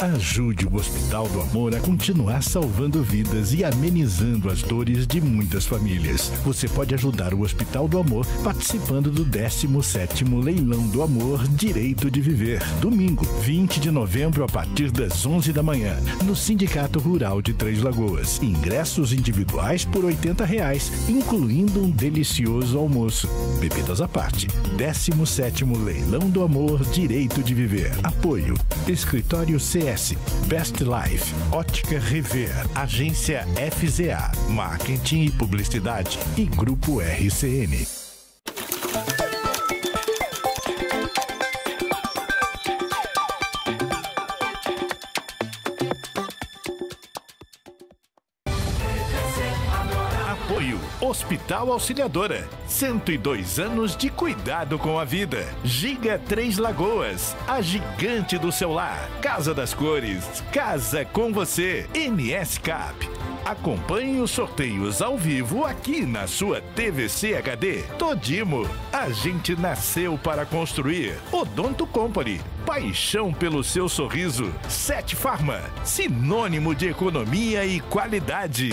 Ajude o Hospital do Amor a continuar salvando vidas e amenizando as dores de muitas famílias. Você pode ajudar o Hospital do Amor participando do 17º Leilão do Amor Direito de Viver, domingo, 20 de novembro a partir das 11 da manhã, no Sindicato Rural de Três Lagoas. Ingressos individuais por 80 reais, incluindo um delicioso almoço. Bebidas à parte. 17º Leilão do Amor Direito de Viver. Apoio. Escritório CE Best Life, Ótica Rever, Agência FZA, Marketing e Publicidade e Grupo RCN. Hospital Auxiliadora. 102 anos de cuidado com a vida. Giga Três Lagoas. A gigante do celular. Casa das Cores. Casa com você. NS Cap. Acompanhe os sorteios ao vivo aqui na sua TVC HD. Todimo. A gente nasceu para construir. Odonto Company. Paixão pelo seu sorriso. Sete Farma. Sinônimo de economia e qualidade.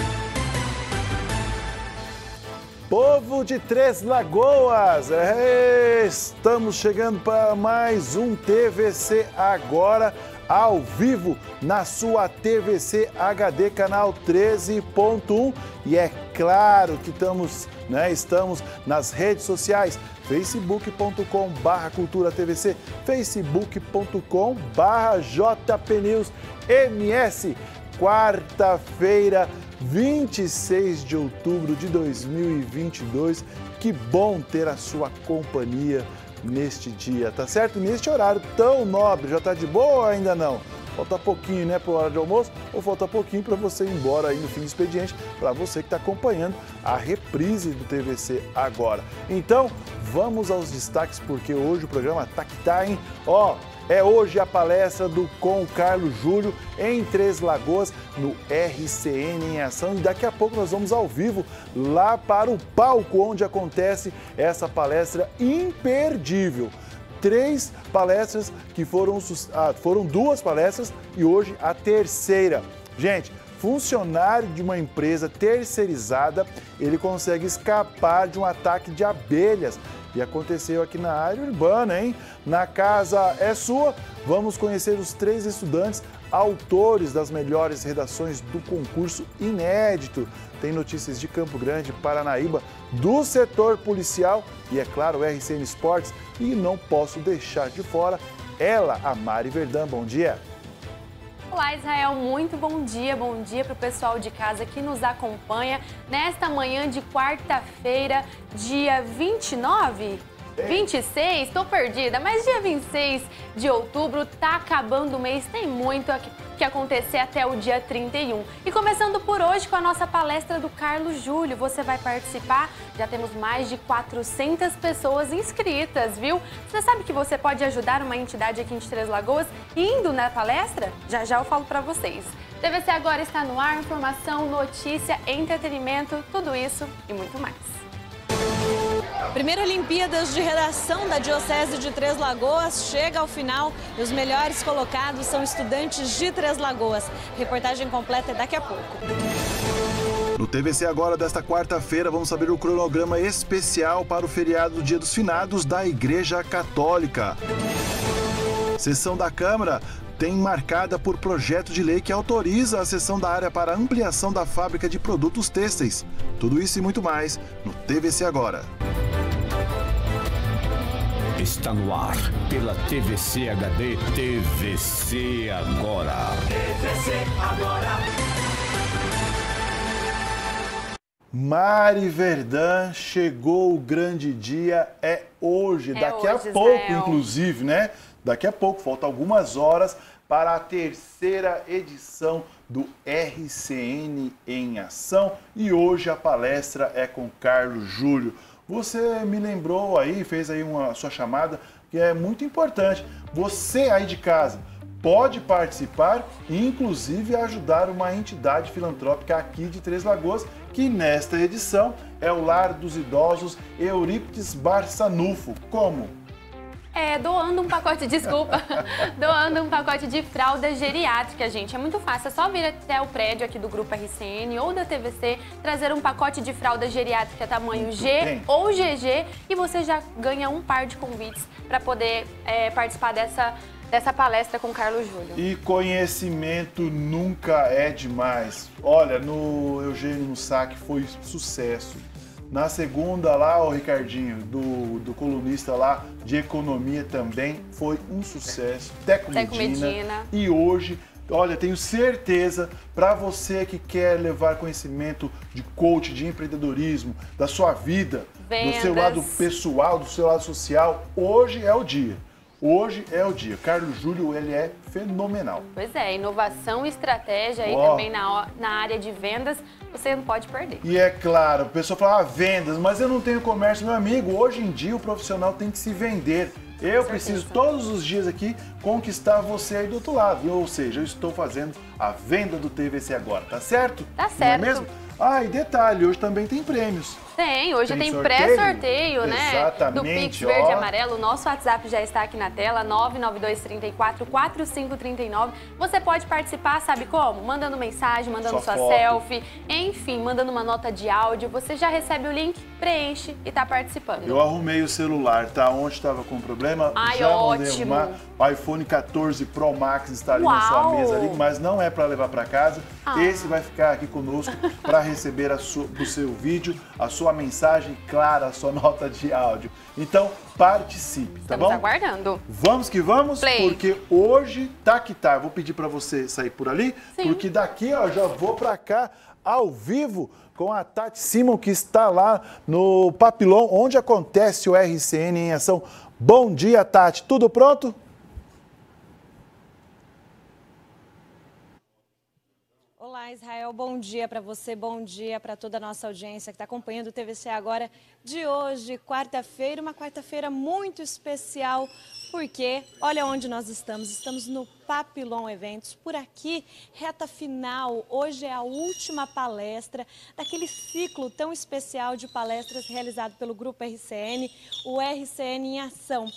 Povo de Três Lagoas, é, estamos chegando para mais um TVC agora ao vivo na sua TVC HD canal 13.1 e é claro que estamos, né, estamos nas redes sociais facebook.com barra cultura tvc facebook.com barra jpnews ms quarta-feira 26 de outubro de 2022. Que bom ter a sua companhia neste dia, tá certo? Neste horário tão nobre, já tá de boa ainda não? Falta pouquinho, né, para hora de almoço, ou falta pouquinho para você ir embora aí no fim do expediente, para você que está acompanhando a reprise do TVC agora. Então, vamos aos destaques, porque hoje o programa tá que tá, hein? Ó, é hoje a palestra do Com Carlos Júlio em Três Lagoas, no RCN em Ação. E daqui a pouco nós vamos ao vivo lá para o palco onde acontece essa palestra imperdível. Três palestras que foram, ah, foram duas palestras e hoje a terceira. Gente, funcionário de uma empresa terceirizada, ele consegue escapar de um ataque de abelhas e aconteceu aqui na área urbana, hein? Na Casa é Sua, vamos conhecer os três estudantes autores das melhores redações do concurso inédito. Tem notícias de Campo Grande, Paranaíba, do setor policial e, é claro, RCN Esportes. E não posso deixar de fora ela, a Mari Verdão. Bom dia. Olá, Israel, muito bom dia. Bom dia para o pessoal de casa que nos acompanha nesta manhã de quarta-feira, dia 29 26, estou perdida, mas dia 26 de outubro tá acabando o mês, tem muito que acontecer até o dia 31. E começando por hoje com a nossa palestra do Carlos Júlio, você vai participar? Já temos mais de 400 pessoas inscritas, viu? Você sabe que você pode ajudar uma entidade aqui em Três Lagoas indo na palestra? Já já eu falo para vocês. TVC agora está no ar, informação, notícia, entretenimento, tudo isso e muito mais. Primeira Olimpíadas de Redação da Diocese de Três Lagoas chega ao final e os melhores colocados são estudantes de Três Lagoas. Reportagem completa é daqui a pouco. No TVC agora desta quarta-feira vamos saber o cronograma especial para o feriado do Dia dos Finados da Igreja Católica. Sessão da Câmara tem marcada por projeto de lei que autoriza a cessão da área para ampliação da fábrica de produtos têxteis. Tudo isso e muito mais no TVC agora. Está no ar pela TVC HD TVC Agora. TVC Agora. Mari Verdun, chegou o grande dia, é hoje, é daqui hoje, a pouco, Israel. inclusive, né? Daqui a pouco, falta algumas horas para a terceira edição do RCN em Ação e hoje a palestra é com Carlos Júlio. Você me lembrou aí, fez aí uma sua chamada, que é muito importante. Você aí de casa pode participar e inclusive ajudar uma entidade filantrópica aqui de Três Lagoas, que nesta edição é o Lar dos Idosos Eurípides Barçanufo. Como? É, doando um pacote, desculpa, doando um pacote de fralda geriátrica, gente. É muito fácil, é só vir até o prédio aqui do Grupo RCN ou da TVC, trazer um pacote de fralda geriátrica tamanho G bem. ou GG e você já ganha um par de convites para poder é, participar dessa dessa palestra com Carlos Júlio. E conhecimento nunca é demais. Olha, no Eugênio no Saque foi sucesso. Na segunda lá, o Ricardinho, do, do colunista lá de economia também, foi um sucesso. Teco, Teco Medina. Medina. E hoje, olha, tenho certeza, para você que quer levar conhecimento de coach, de empreendedorismo, da sua vida, Vendas. do seu lado pessoal, do seu lado social, hoje é o dia. Hoje é o dia. Carlos Júlio, ele é fenomenal. Pois é, inovação e estratégia aí oh. também na, na área de vendas, você não pode perder. E é claro, o pessoal fala, ah, vendas, mas eu não tenho comércio. Meu amigo, hoje em dia o profissional tem que se vender. Eu preciso todos os dias aqui conquistar você aí do outro lado. Ou seja, eu estou fazendo a venda do TVC agora, tá certo? Tá certo. Não é mesmo? Ah, e detalhe, hoje também tem prêmios. Tem, hoje tem, tem pré-sorteio, né? Exatamente. Do Pix ó. Verde e Amarelo. O nosso WhatsApp já está aqui na tela, 992344539. Você pode participar, sabe como? Mandando mensagem, mandando sua, sua selfie, enfim, mandando uma nota de áudio. Você já recebe o link, preenche e está participando. Eu arrumei o celular, tá? Onde estava com problema? Ai, já ótimo. O iPhone 14 Pro Max está ali Uau. na sua mesa ali, mas não é para levar para casa. Ah. Esse vai ficar aqui conosco para receber a sua, o seu vídeo, a sua mensagem clara, a sua nota de áudio. Então, participe, tá Estamos bom? aguardando. Vamos que vamos, Play. porque hoje tá que tá. Vou pedir para você sair por ali, Sim. porque daqui ó, já vou para cá ao vivo com a Tati Simon, que está lá no Papilon, onde acontece o RCN em ação. Bom dia, Tati. Tudo pronto? Israel, bom dia para você, bom dia para toda a nossa audiência que está acompanhando o TVC agora de hoje, quarta-feira, uma quarta-feira muito especial, porque olha onde nós estamos, estamos no Papilon Eventos, por aqui, reta final, hoje é a última palestra daquele ciclo tão especial de palestras realizado pelo Grupo RCN, o RCN em Ação.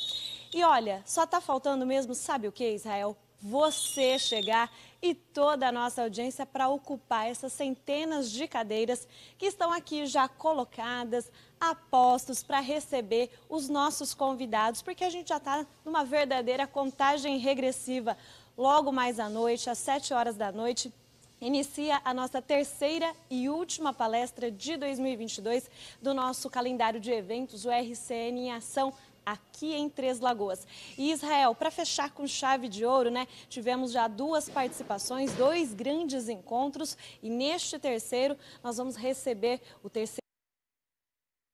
E olha, só está faltando mesmo, sabe o que, Israel? Você chegar e toda a nossa audiência para ocupar essas centenas de cadeiras que estão aqui já colocadas, a postos para receber os nossos convidados, porque a gente já está numa verdadeira contagem regressiva. Logo mais à noite, às 7 horas da noite, inicia a nossa terceira e última palestra de 2022 do nosso calendário de eventos, o RCN em Ação aqui em Três Lagoas. E Israel, para fechar com chave de ouro, né? Tivemos já duas participações, dois grandes encontros e neste terceiro nós vamos receber o terceiro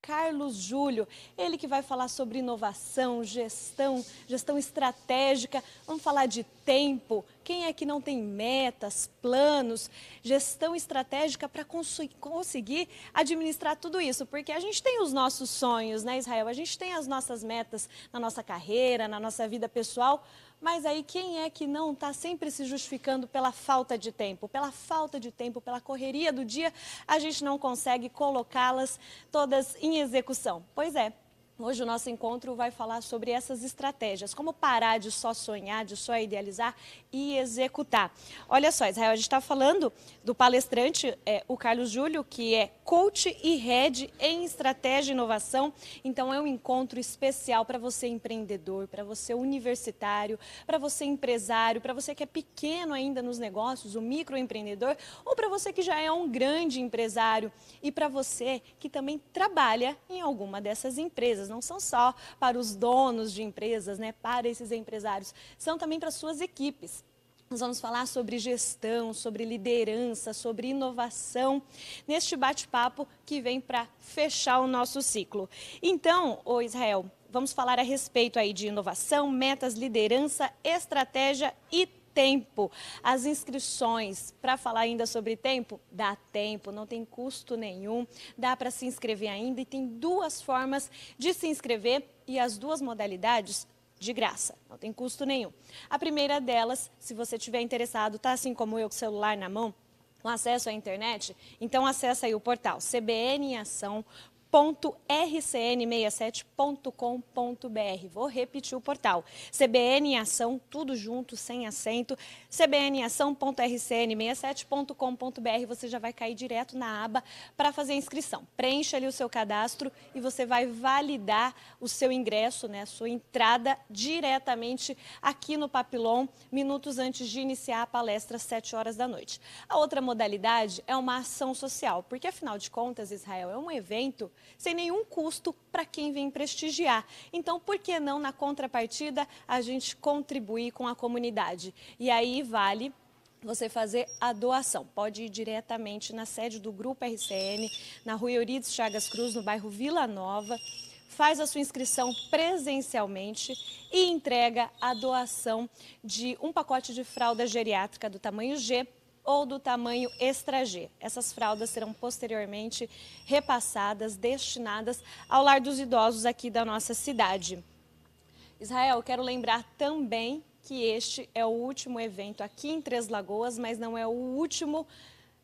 Carlos Júlio, ele que vai falar sobre inovação, gestão, gestão estratégica, vamos falar de tempo, quem é que não tem metas, planos, gestão estratégica para cons conseguir administrar tudo isso, porque a gente tem os nossos sonhos, né, Israel? A gente tem as nossas metas na nossa carreira, na nossa vida pessoal, mas aí quem é que não está sempre se justificando pela falta de tempo? Pela falta de tempo, pela correria do dia, a gente não consegue colocá-las todas em execução. Pois é, Hoje o nosso encontro vai falar sobre essas estratégias, como parar de só sonhar, de só idealizar e executar. Olha só, Israel, a gente está falando do palestrante, é, o Carlos Júlio, que é coach e head em estratégia e inovação. Então é um encontro especial para você empreendedor, para você universitário, para você empresário, para você que é pequeno ainda nos negócios, o microempreendedor, ou para você que já é um grande empresário e para você que também trabalha em alguma dessas empresas empresas, não são só para os donos de empresas, né, para esses empresários, são também para suas equipes. Nós vamos falar sobre gestão, sobre liderança, sobre inovação, neste bate-papo que vem para fechar o nosso ciclo. Então, o Israel, vamos falar a respeito aí de inovação, metas, liderança, estratégia e tempo. As inscrições, para falar ainda sobre tempo, dá tempo, não tem custo nenhum, dá para se inscrever ainda e tem duas formas de se inscrever e as duas modalidades de graça, não tem custo nenhum. A primeira delas, se você tiver interessado, tá assim como eu com o celular na mão, com acesso à internet, então acessa aí o portal cbnação.com cbn67.com.br. Vou repetir o portal. CBN em Ação, tudo junto, sem acento. cbnação.rcn67.com.br. Você já vai cair direto na aba para fazer a inscrição. Preencha ali o seu cadastro e você vai validar o seu ingresso, né, a sua entrada diretamente aqui no Papilon, minutos antes de iniciar a palestra às 7 horas da noite. A outra modalidade é uma ação social, porque afinal de contas, Israel é um evento sem nenhum custo para quem vem prestigiar. Então, por que não, na contrapartida, a gente contribuir com a comunidade? E aí vale você fazer a doação. Pode ir diretamente na sede do Grupo RCN, na Rua Eurides Chagas Cruz, no bairro Vila Nova. Faz a sua inscrição presencialmente e entrega a doação de um pacote de fralda geriátrica do tamanho G ou do tamanho extra G. Essas fraldas serão posteriormente repassadas, destinadas ao lar dos idosos aqui da nossa cidade. Israel, quero lembrar também que este é o último evento aqui em Três Lagoas, mas não é o último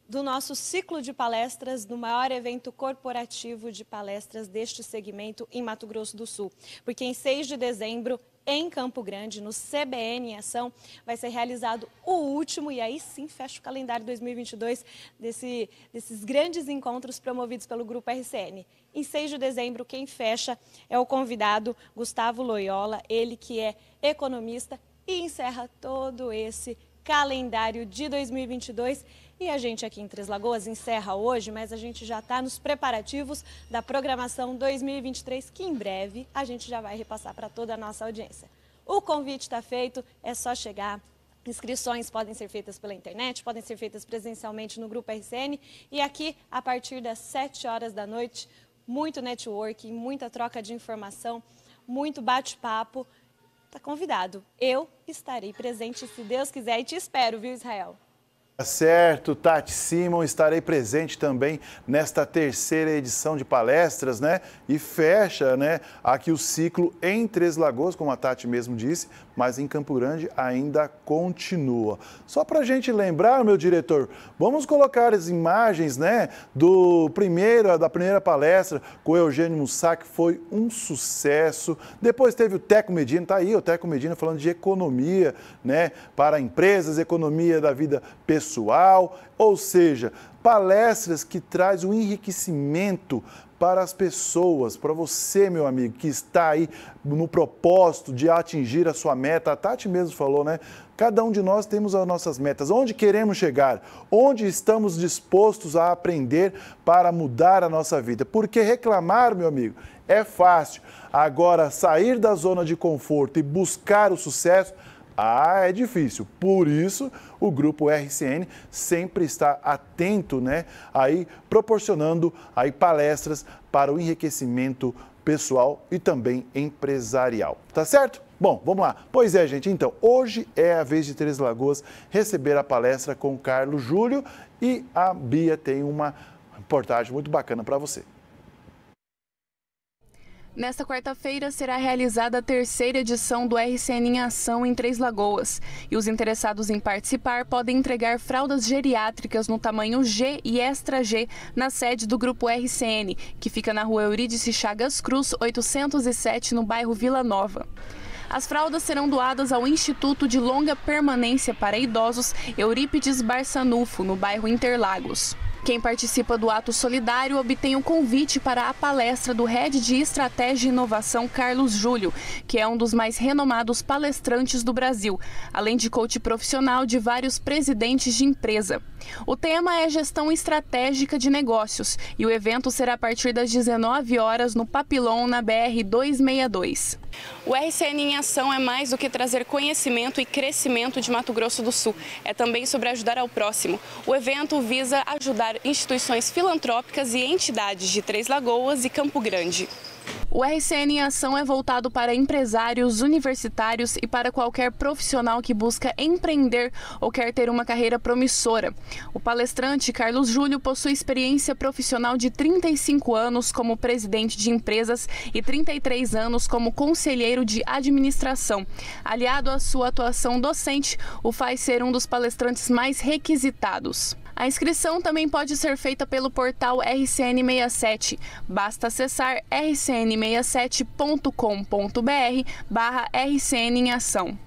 do nosso ciclo de palestras no maior evento corporativo de palestras deste segmento em Mato Grosso do Sul. Porque em 6 de dezembro em Campo Grande, no CBN em Ação, vai ser realizado o último, e aí sim fecha o calendário 2022 desse, desses grandes encontros promovidos pelo Grupo RCN. Em 6 de dezembro, quem fecha é o convidado Gustavo Loyola, ele que é economista, e encerra todo esse calendário de 2022 e a gente aqui em Três Lagoas encerra hoje, mas a gente já está nos preparativos da programação 2023, que em breve a gente já vai repassar para toda a nossa audiência. O convite está feito, é só chegar. Inscrições podem ser feitas pela internet, podem ser feitas presencialmente no Grupo RCN. E aqui, a partir das 7 horas da noite, muito networking, muita troca de informação, muito bate-papo. Está convidado. Eu estarei presente, se Deus quiser, e te espero, viu, Israel? Tá certo, Tati Simon, estarei presente também nesta terceira edição de palestras, né? E fecha, né, aqui o ciclo em Três Lagoas, como a Tati mesmo disse, mas em Campo Grande ainda continua. Só para a gente lembrar, meu diretor, vamos colocar as imagens, né, do primeiro, da primeira palestra com o Eugênio Mussá, que foi um sucesso. Depois teve o Teco Medina, tá aí o Teco Medina falando de economia, né, para empresas, economia da vida pessoal ou seja, palestras que traz o enriquecimento para as pessoas, para você, meu amigo, que está aí no propósito de atingir a sua meta. A Tati mesmo falou, né? Cada um de nós temos as nossas metas. Onde queremos chegar? Onde estamos dispostos a aprender para mudar a nossa vida? Porque reclamar, meu amigo, é fácil. Agora, sair da zona de conforto e buscar o sucesso ah, é difícil. Por isso, o grupo RCN sempre está atento, né, aí proporcionando aí palestras para o enriquecimento pessoal e também empresarial. Tá certo? Bom, vamos lá. Pois é, gente, então, hoje é a vez de Três Lagoas receber a palestra com o Carlos Júlio e a Bia tem uma reportagem muito bacana para você. Nesta quarta-feira será realizada a terceira edição do RCN em Ação em Três Lagoas. E os interessados em participar podem entregar fraldas geriátricas no tamanho G e Extra G na sede do Grupo RCN, que fica na rua Eurídice Chagas Cruz, 807, no bairro Vila Nova. As fraldas serão doadas ao Instituto de Longa Permanência para Idosos Eurípides Barçanufo, no bairro Interlagos. Quem participa do ato solidário obtém o um convite para a palestra do Head de Estratégia e Inovação Carlos Júlio, que é um dos mais renomados palestrantes do Brasil, além de coach profissional de vários presidentes de empresa. O tema é gestão estratégica de negócios e o evento será a partir das 19 horas no Papilon, na BR 262. O RCN em Ação é mais do que trazer conhecimento e crescimento de Mato Grosso do Sul. É também sobre ajudar ao próximo. O evento visa ajudar instituições filantrópicas e entidades de Três Lagoas e Campo Grande. O RCN em Ação é voltado para empresários, universitários e para qualquer profissional que busca empreender ou quer ter uma carreira promissora. O palestrante Carlos Júlio possui experiência profissional de 35 anos como presidente de empresas e 33 anos como conselheiro de administração. Aliado à sua atuação docente, o faz ser um dos palestrantes mais requisitados. A inscrição também pode ser feita pelo portal RCN67. Basta acessar rcn67.com.br barra RCN em ação.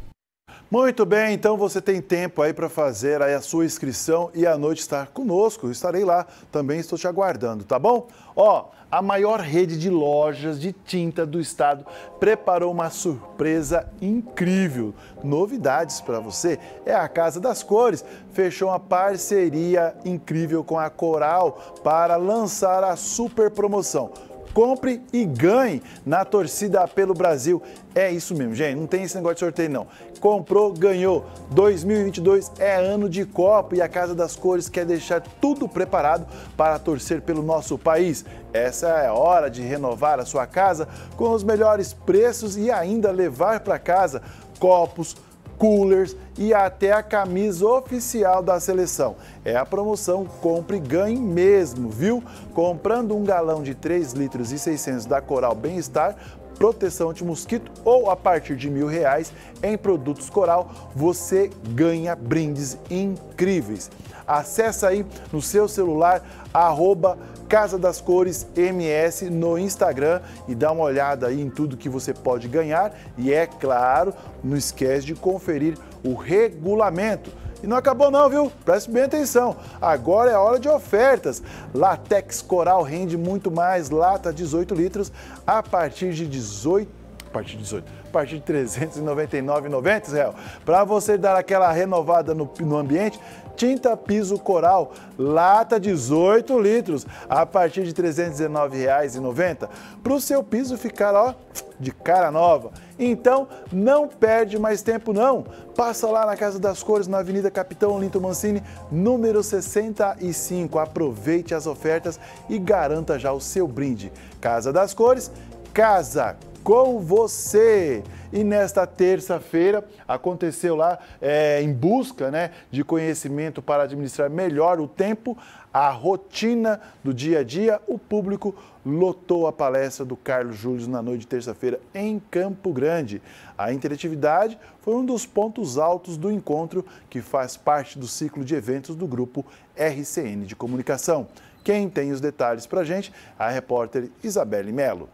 Muito bem, então você tem tempo aí para fazer aí a sua inscrição e à noite estar conosco. Estarei lá, também estou te aguardando, tá bom? Ó, a maior rede de lojas de tinta do estado preparou uma surpresa incrível. Novidades para você é a Casa das Cores. Fechou uma parceria incrível com a Coral para lançar a super promoção compre e ganhe na torcida pelo Brasil. É isso mesmo, gente. Não tem esse negócio de sorteio, não. Comprou, ganhou. 2022 é ano de Copa e a Casa das Cores quer deixar tudo preparado para torcer pelo nosso país. Essa é a hora de renovar a sua casa com os melhores preços e ainda levar para casa copos, coolers e até a camisa oficial da seleção. É a promoção Compre e Ganhe mesmo, viu? Comprando um galão de 3 litros e 600 da Coral Bem-Estar, proteção anti-mosquito ou a partir de mil reais em produtos Coral, você ganha brindes incríveis. Acesse aí no seu celular, arroba Casa das Cores MS no Instagram e dá uma olhada aí em tudo que você pode ganhar. E é claro, não esquece de conferir o regulamento. E não acabou não, viu? Preste bem atenção. Agora é hora de ofertas. Latex Coral rende muito mais, lata 18 litros a partir de 18 a partir de 18, a partir de R$ 399,90, Para você dar aquela renovada no, no ambiente, Tinta piso coral, lata 18 litros, a partir de R$ 319,90. Para o seu piso ficar ó, de cara nova. Então, não perde mais tempo não. Passa lá na Casa das Cores, na Avenida Capitão Linto Mancini, número 65. Aproveite as ofertas e garanta já o seu brinde. Casa das Cores, casa com você. E nesta terça-feira aconteceu lá, é, em busca né, de conhecimento para administrar melhor o tempo, a rotina do dia a dia, o público lotou a palestra do Carlos Júlio na noite de terça-feira em Campo Grande. A interatividade foi um dos pontos altos do encontro, que faz parte do ciclo de eventos do grupo RCN de Comunicação. Quem tem os detalhes para a gente? A repórter Isabelle Melo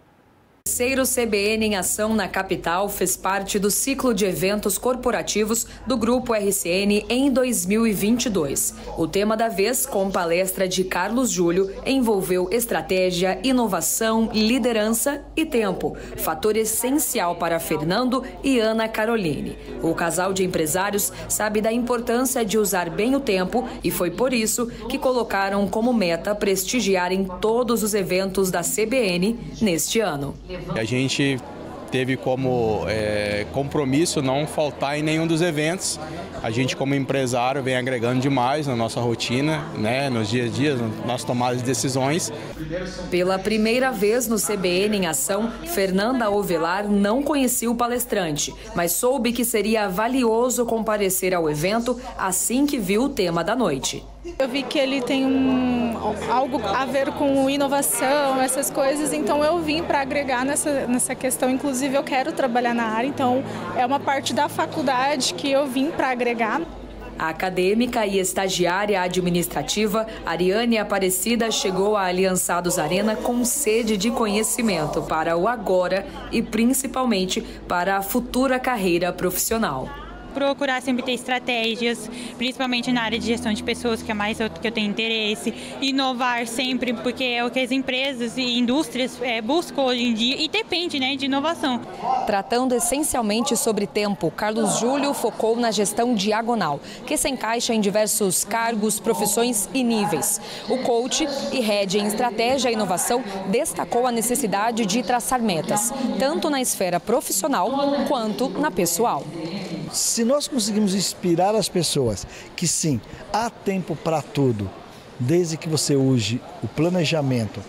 terceiro CBN em ação na capital fez parte do ciclo de eventos corporativos do Grupo RCN em 2022. O tema da vez, com palestra de Carlos Júlio, envolveu estratégia, inovação, liderança e tempo, fator essencial para Fernando e Ana Caroline. O casal de empresários sabe da importância de usar bem o tempo e foi por isso que colocaram como meta prestigiar em todos os eventos da CBN neste ano. A gente teve como é, compromisso não faltar em nenhum dos eventos. A gente, como empresário, vem agregando demais na nossa rotina, né, nos dias a dias, nas tomadas de decisões. Pela primeira vez no CBN em ação, Fernanda Ovelar não conhecia o palestrante, mas soube que seria valioso comparecer ao evento assim que viu o tema da noite. Eu vi que ele tem um, algo a ver com inovação, essas coisas, então eu vim para agregar nessa, nessa questão. Inclusive, eu quero trabalhar na área, então é uma parte da faculdade que eu vim para agregar. A acadêmica e estagiária administrativa Ariane Aparecida chegou à Aliançados Arena com sede de conhecimento para o agora e principalmente para a futura carreira profissional procurar sempre ter estratégias, principalmente na área de gestão de pessoas, que é mais que eu tenho interesse, inovar sempre, porque é o que as empresas e indústrias é, buscam hoje em dia e depende né, de inovação. Tratando essencialmente sobre tempo, Carlos Júlio focou na gestão diagonal, que se encaixa em diversos cargos, profissões e níveis. O coach e head em estratégia e inovação destacou a necessidade de traçar metas, tanto na esfera profissional quanto na pessoal se nós conseguimos inspirar as pessoas que sim, há tempo para tudo, desde que você use o planejamento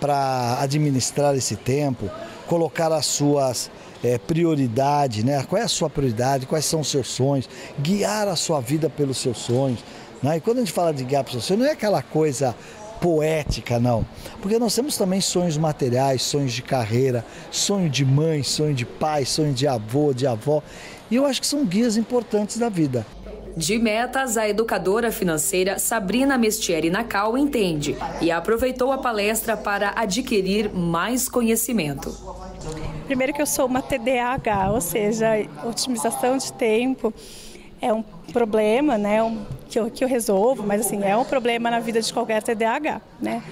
para administrar esse tempo, colocar as suas é, prioridades, né? qual é a sua prioridade, quais são os seus sonhos, guiar a sua vida pelos seus sonhos. Né? E quando a gente fala de guiar pelos seus sonhos, não é aquela coisa poética, não. Porque nós temos também sonhos materiais, sonhos de carreira, sonho de mãe, sonho de pai, sonho de avô, de avó. E eu acho que são guias importantes da vida. De metas, a educadora financeira Sabrina Mestieri Nacal entende e aproveitou a palestra para adquirir mais conhecimento. Primeiro que eu sou uma TDAH, ou seja, otimização de tempo é um problema, né, um, que, eu, que eu resolvo, mas assim, é um problema na vida de qualquer TDAH, né.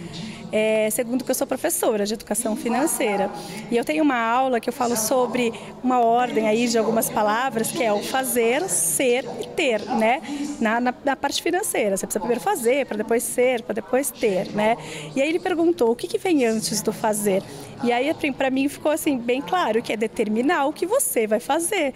É, segundo que eu sou professora de educação financeira e eu tenho uma aula que eu falo sobre uma ordem aí de algumas palavras que é o fazer, ser e ter, né? Na, na, na parte financeira, você precisa primeiro fazer para depois ser, para depois ter, né? E aí ele perguntou o que, que vem antes do fazer e aí para mim ficou assim bem claro que é determinar o que você vai fazer.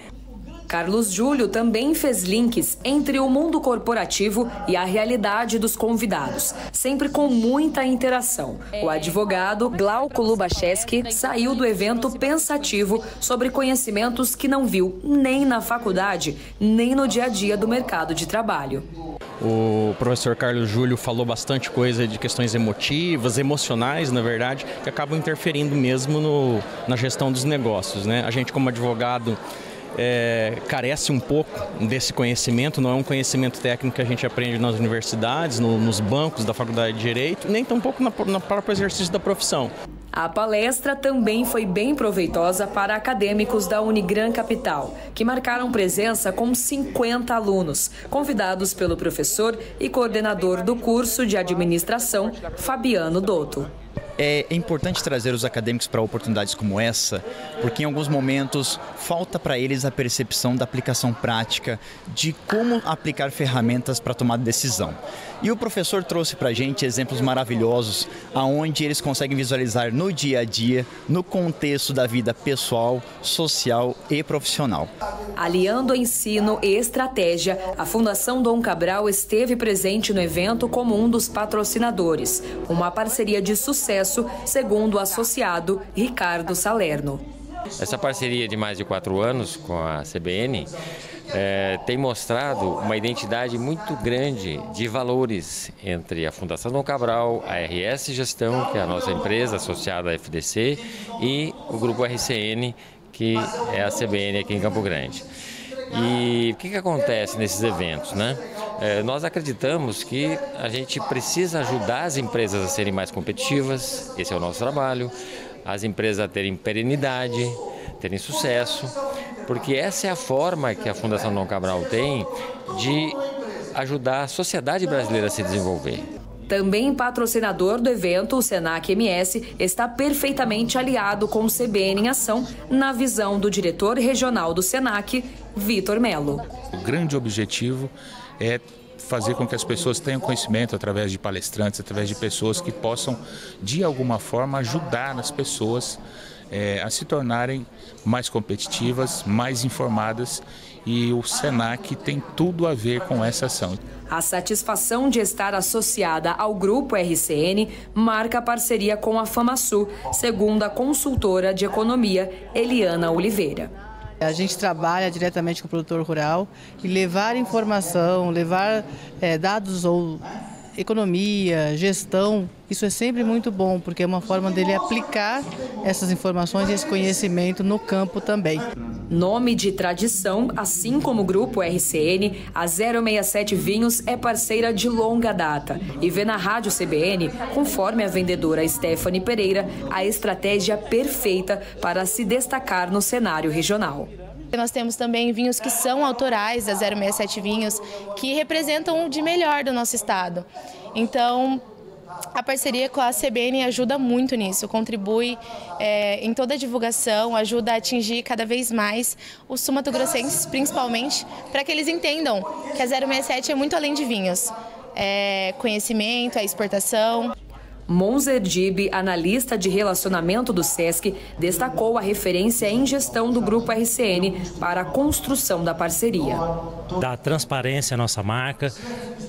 Carlos Júlio também fez links entre o mundo corporativo e a realidade dos convidados, sempre com muita interação. O advogado Glauco Lubacheski saiu do evento pensativo sobre conhecimentos que não viu nem na faculdade, nem no dia a dia do mercado de trabalho. O professor Carlos Júlio falou bastante coisa de questões emotivas, emocionais, na verdade, que acabam interferindo mesmo no, na gestão dos negócios. Né? A gente, como advogado, é, carece um pouco desse conhecimento, não é um conhecimento técnico que a gente aprende nas universidades, no, nos bancos da faculdade de Direito, nem tampouco na, no próprio exercício da profissão. A palestra também foi bem proveitosa para acadêmicos da Unigran Capital, que marcaram presença com 50 alunos, convidados pelo professor e coordenador do curso de administração, Fabiano Dotto. É importante trazer os acadêmicos para oportunidades como essa, porque em alguns momentos falta para eles a percepção da aplicação prática de como aplicar ferramentas para tomar decisão. E o professor trouxe para a gente exemplos maravilhosos, aonde eles conseguem visualizar no dia a dia, no contexto da vida pessoal, social e profissional. Aliando ensino e estratégia, a Fundação Dom Cabral esteve presente no evento como um dos patrocinadores, uma parceria de sucesso, segundo o associado Ricardo Salerno. Essa parceria de mais de quatro anos com a CBN é, tem mostrado uma identidade muito grande de valores entre a Fundação Dom Cabral, a RS Gestão, que é a nossa empresa associada à FDC, e o Grupo RCN, que é a CBN aqui em Campo Grande. E o que, que acontece nesses eventos, né? É, nós acreditamos que a gente precisa ajudar as empresas a serem mais competitivas, esse é o nosso trabalho, as empresas a terem perenidade, terem sucesso porque essa é a forma que a Fundação Dom Cabral tem de ajudar a sociedade brasileira a se desenvolver. Também patrocinador do evento, o Senac MS está perfeitamente aliado com o CBN em ação, na visão do diretor regional do Senac, Vitor Melo. O grande objetivo é fazer com que as pessoas tenham conhecimento através de palestrantes, através de pessoas que possam, de alguma forma, ajudar as pessoas é, a se tornarem mais competitivas, mais informadas e o SENAC tem tudo a ver com essa ação. A satisfação de estar associada ao grupo RCN marca a parceria com a FamaSul, segundo a consultora de economia Eliana Oliveira. A gente trabalha diretamente com o produtor rural e levar informação, levar é, dados ou economia, gestão, isso é sempre muito bom, porque é uma forma dele aplicar essas informações e esse conhecimento no campo também. Nome de tradição, assim como o grupo RCN, a 067 Vinhos é parceira de longa data e vê na Rádio CBN, conforme a vendedora Stephanie Pereira, a estratégia perfeita para se destacar no cenário regional. Nós temos também vinhos que são autorais da 067 Vinhos, que representam o de melhor do nosso estado. Então, a parceria com a CBN ajuda muito nisso, contribui é, em toda a divulgação, ajuda a atingir cada vez mais os sumatogrossenses, principalmente, para que eles entendam que a 067 é muito além de vinhos. É conhecimento, é exportação. Monzer Dib, analista de relacionamento do SESC, destacou a referência em gestão do Grupo RCN para a construção da parceria. Dar transparência à nossa marca,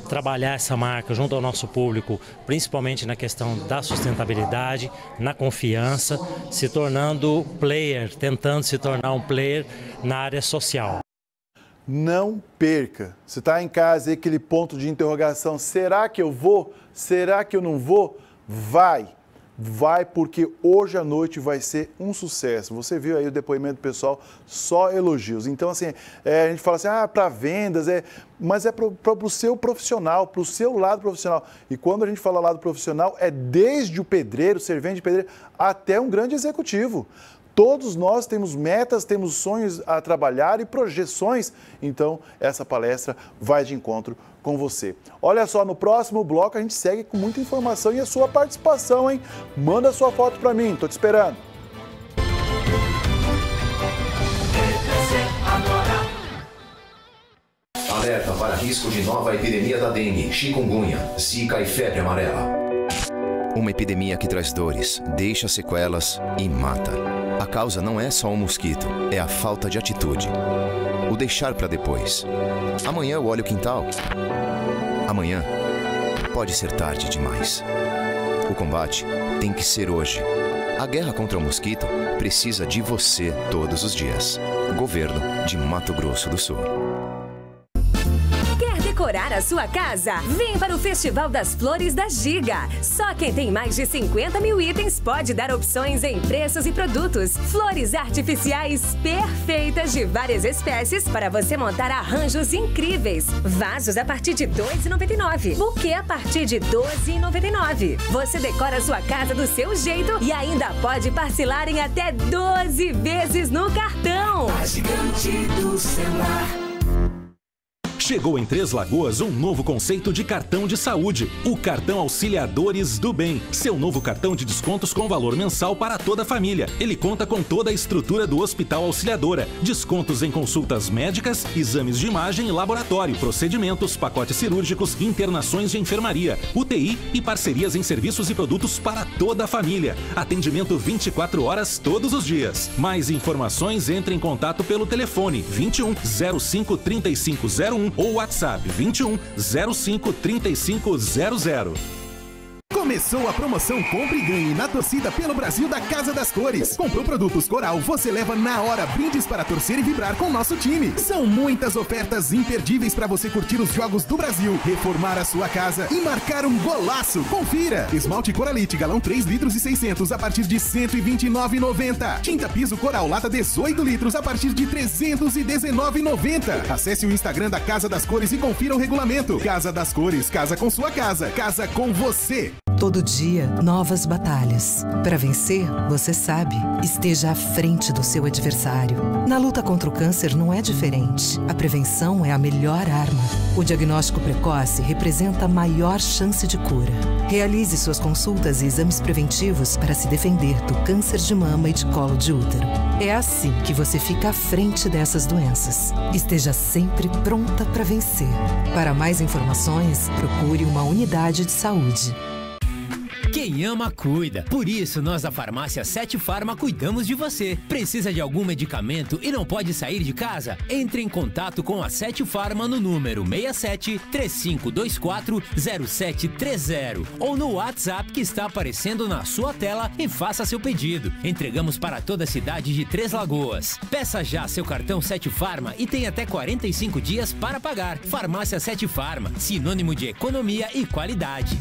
trabalhar essa marca junto ao nosso público, principalmente na questão da sustentabilidade, na confiança, se tornando player, tentando se tornar um player na área social. Não perca. Você está em casa e aquele ponto de interrogação: será que eu vou? Será que eu não vou? Vai. vai porque hoje à noite vai ser um sucesso. Você viu aí o depoimento do pessoal, só elogios. Então, assim, é, a gente fala assim, ah, para vendas, é, mas é para o seu profissional, para o seu lado profissional. E quando a gente fala lado profissional, é desde o pedreiro, servente de pedreiro, até um grande executivo. Todos nós temos metas, temos sonhos a trabalhar e projeções. Então, essa palestra vai de encontro com você. Olha só, no próximo bloco a gente segue com muita informação e a sua participação, hein? Manda sua foto para mim, tô te esperando. Alerta para risco de nova epidemia da dengue, chikungunya, zika e febre amarela. Uma epidemia que traz dores, deixa sequelas e mata. A causa não é só o um mosquito, é a falta de atitude. O deixar para depois. Amanhã eu olho o quintal. Amanhã pode ser tarde demais. O combate tem que ser hoje. A guerra contra o mosquito precisa de você todos os dias. Governo de Mato Grosso do Sul decorar a sua casa? Vem para o Festival das Flores da Giga. Só quem tem mais de 50 mil itens pode dar opções em preços e produtos. Flores artificiais perfeitas de várias espécies para você montar arranjos incríveis. Vasos a partir de R$ 2,99. Buquê a partir de R$ 12,99. Você decora a sua casa do seu jeito e ainda pode parcelar em até 12 vezes no cartão. A gigante do celular. Chegou em Três Lagoas um novo conceito de cartão de saúde, o cartão Auxiliadores do Bem. Seu novo cartão de descontos com valor mensal para toda a família. Ele conta com toda a estrutura do Hospital Auxiliadora, descontos em consultas médicas, exames de imagem e laboratório, procedimentos, pacotes cirúrgicos, internações de enfermaria, UTI e parcerias em serviços e produtos para toda a família. Atendimento 24 horas todos os dias. Mais informações entre em contato pelo telefone 21 05 3501 ou WhatsApp 21 05 3500. Começou a promoção Compre e Ganhe na torcida pelo Brasil da Casa das Cores. Comprou produtos Coral, você leva na hora brindes para torcer e vibrar com nosso time. São muitas ofertas imperdíveis para você curtir os jogos do Brasil, reformar a sua casa e marcar um golaço. Confira! Esmalte Coralite galão 3 litros e 600 a partir de 129,90. Tinta piso Coral lata 18 litros a partir de 319,90. Acesse o Instagram da Casa das Cores e confira o regulamento. Casa das Cores, casa com sua casa, casa com você. Todo dia, novas batalhas. Para vencer, você sabe, esteja à frente do seu adversário. Na luta contra o câncer não é diferente. A prevenção é a melhor arma. O diagnóstico precoce representa a maior chance de cura. Realize suas consultas e exames preventivos para se defender do câncer de mama e de colo de útero. É assim que você fica à frente dessas doenças. Esteja sempre pronta para vencer. Para mais informações, procure uma unidade de saúde. Quem ama, cuida. Por isso, nós da farmácia Sete Farma cuidamos de você. Precisa de algum medicamento e não pode sair de casa? Entre em contato com a Sete Farma no número 67 3524 0730 ou no WhatsApp que está aparecendo na sua tela e faça seu pedido. Entregamos para toda a cidade de Três Lagoas. Peça já seu cartão Sete Farma e tem até 45 dias para pagar. Farmácia Sete Farma, sinônimo de economia e qualidade.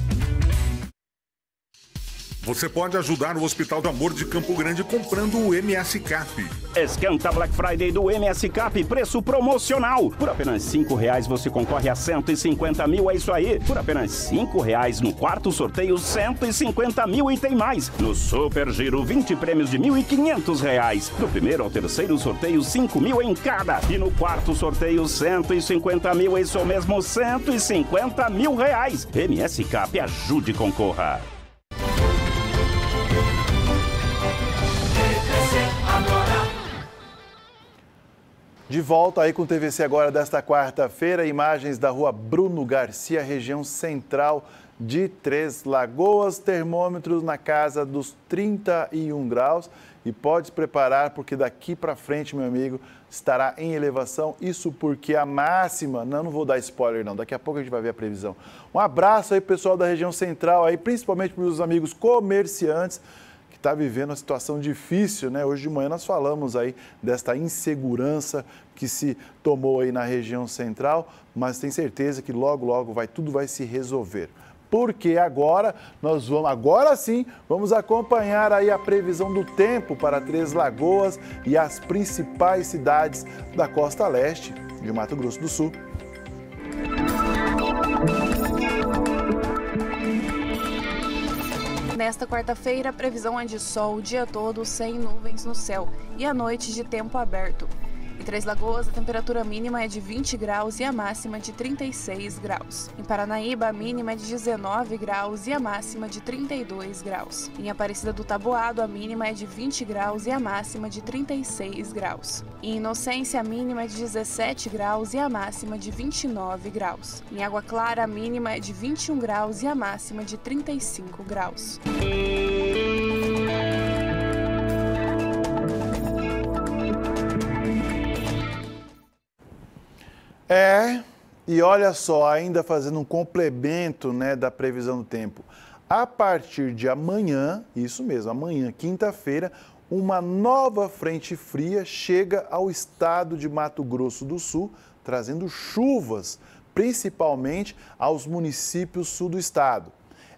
Você pode ajudar o Hospital do Amor de Campo Grande comprando o MS Cap. Esquenta Black Friday do MS Cap, preço promocional. Por apenas cinco reais você concorre a 150 mil, é isso aí. Por apenas cinco reais no quarto sorteio, 150 mil e tem mais. No Super Giro, 20 prêmios de mil e quinhentos reais. Do primeiro ao terceiro sorteio, 5 mil em cada. E no quarto sorteio, 150 mil, isso mesmo, 150 mil reais. MS Cap, ajude e concorra. De volta aí com o TVC agora desta quarta-feira, imagens da rua Bruno Garcia, região central de Três Lagoas, termômetros na casa dos 31 graus e pode se preparar porque daqui para frente, meu amigo, estará em elevação. Isso porque a máxima, não, não vou dar spoiler não, daqui a pouco a gente vai ver a previsão. Um abraço aí pessoal da região central aí, principalmente para os amigos comerciantes que está vivendo uma situação difícil, né? Hoje de manhã nós falamos aí desta insegurança que se tomou aí na região central, mas tem certeza que logo, logo vai tudo vai se resolver. porque agora nós vamos, agora sim, vamos acompanhar aí a previsão do tempo para Três Lagoas e as principais cidades da costa leste de Mato Grosso do Sul. Nesta quarta-feira, a previsão é de sol o dia todo, sem nuvens no céu, e à noite de tempo aberto. Três Lagoas, a temperatura mínima é de 20 graus e a máxima de 36 graus. Em Paranaíba, a mínima é de 19 graus e a máxima de 32 graus. Em Aparecida do Taboado, a mínima é de 20 graus e a máxima de 36 graus. Em Inocência, a mínima é de 17 graus e a máxima de 29 graus. Em Água Clara, a mínima é de 21 graus e a máxima de 35 graus. É, e olha só, ainda fazendo um complemento né, da previsão do tempo. A partir de amanhã, isso mesmo, amanhã, quinta-feira, uma nova frente fria chega ao estado de Mato Grosso do Sul, trazendo chuvas, principalmente aos municípios sul do estado.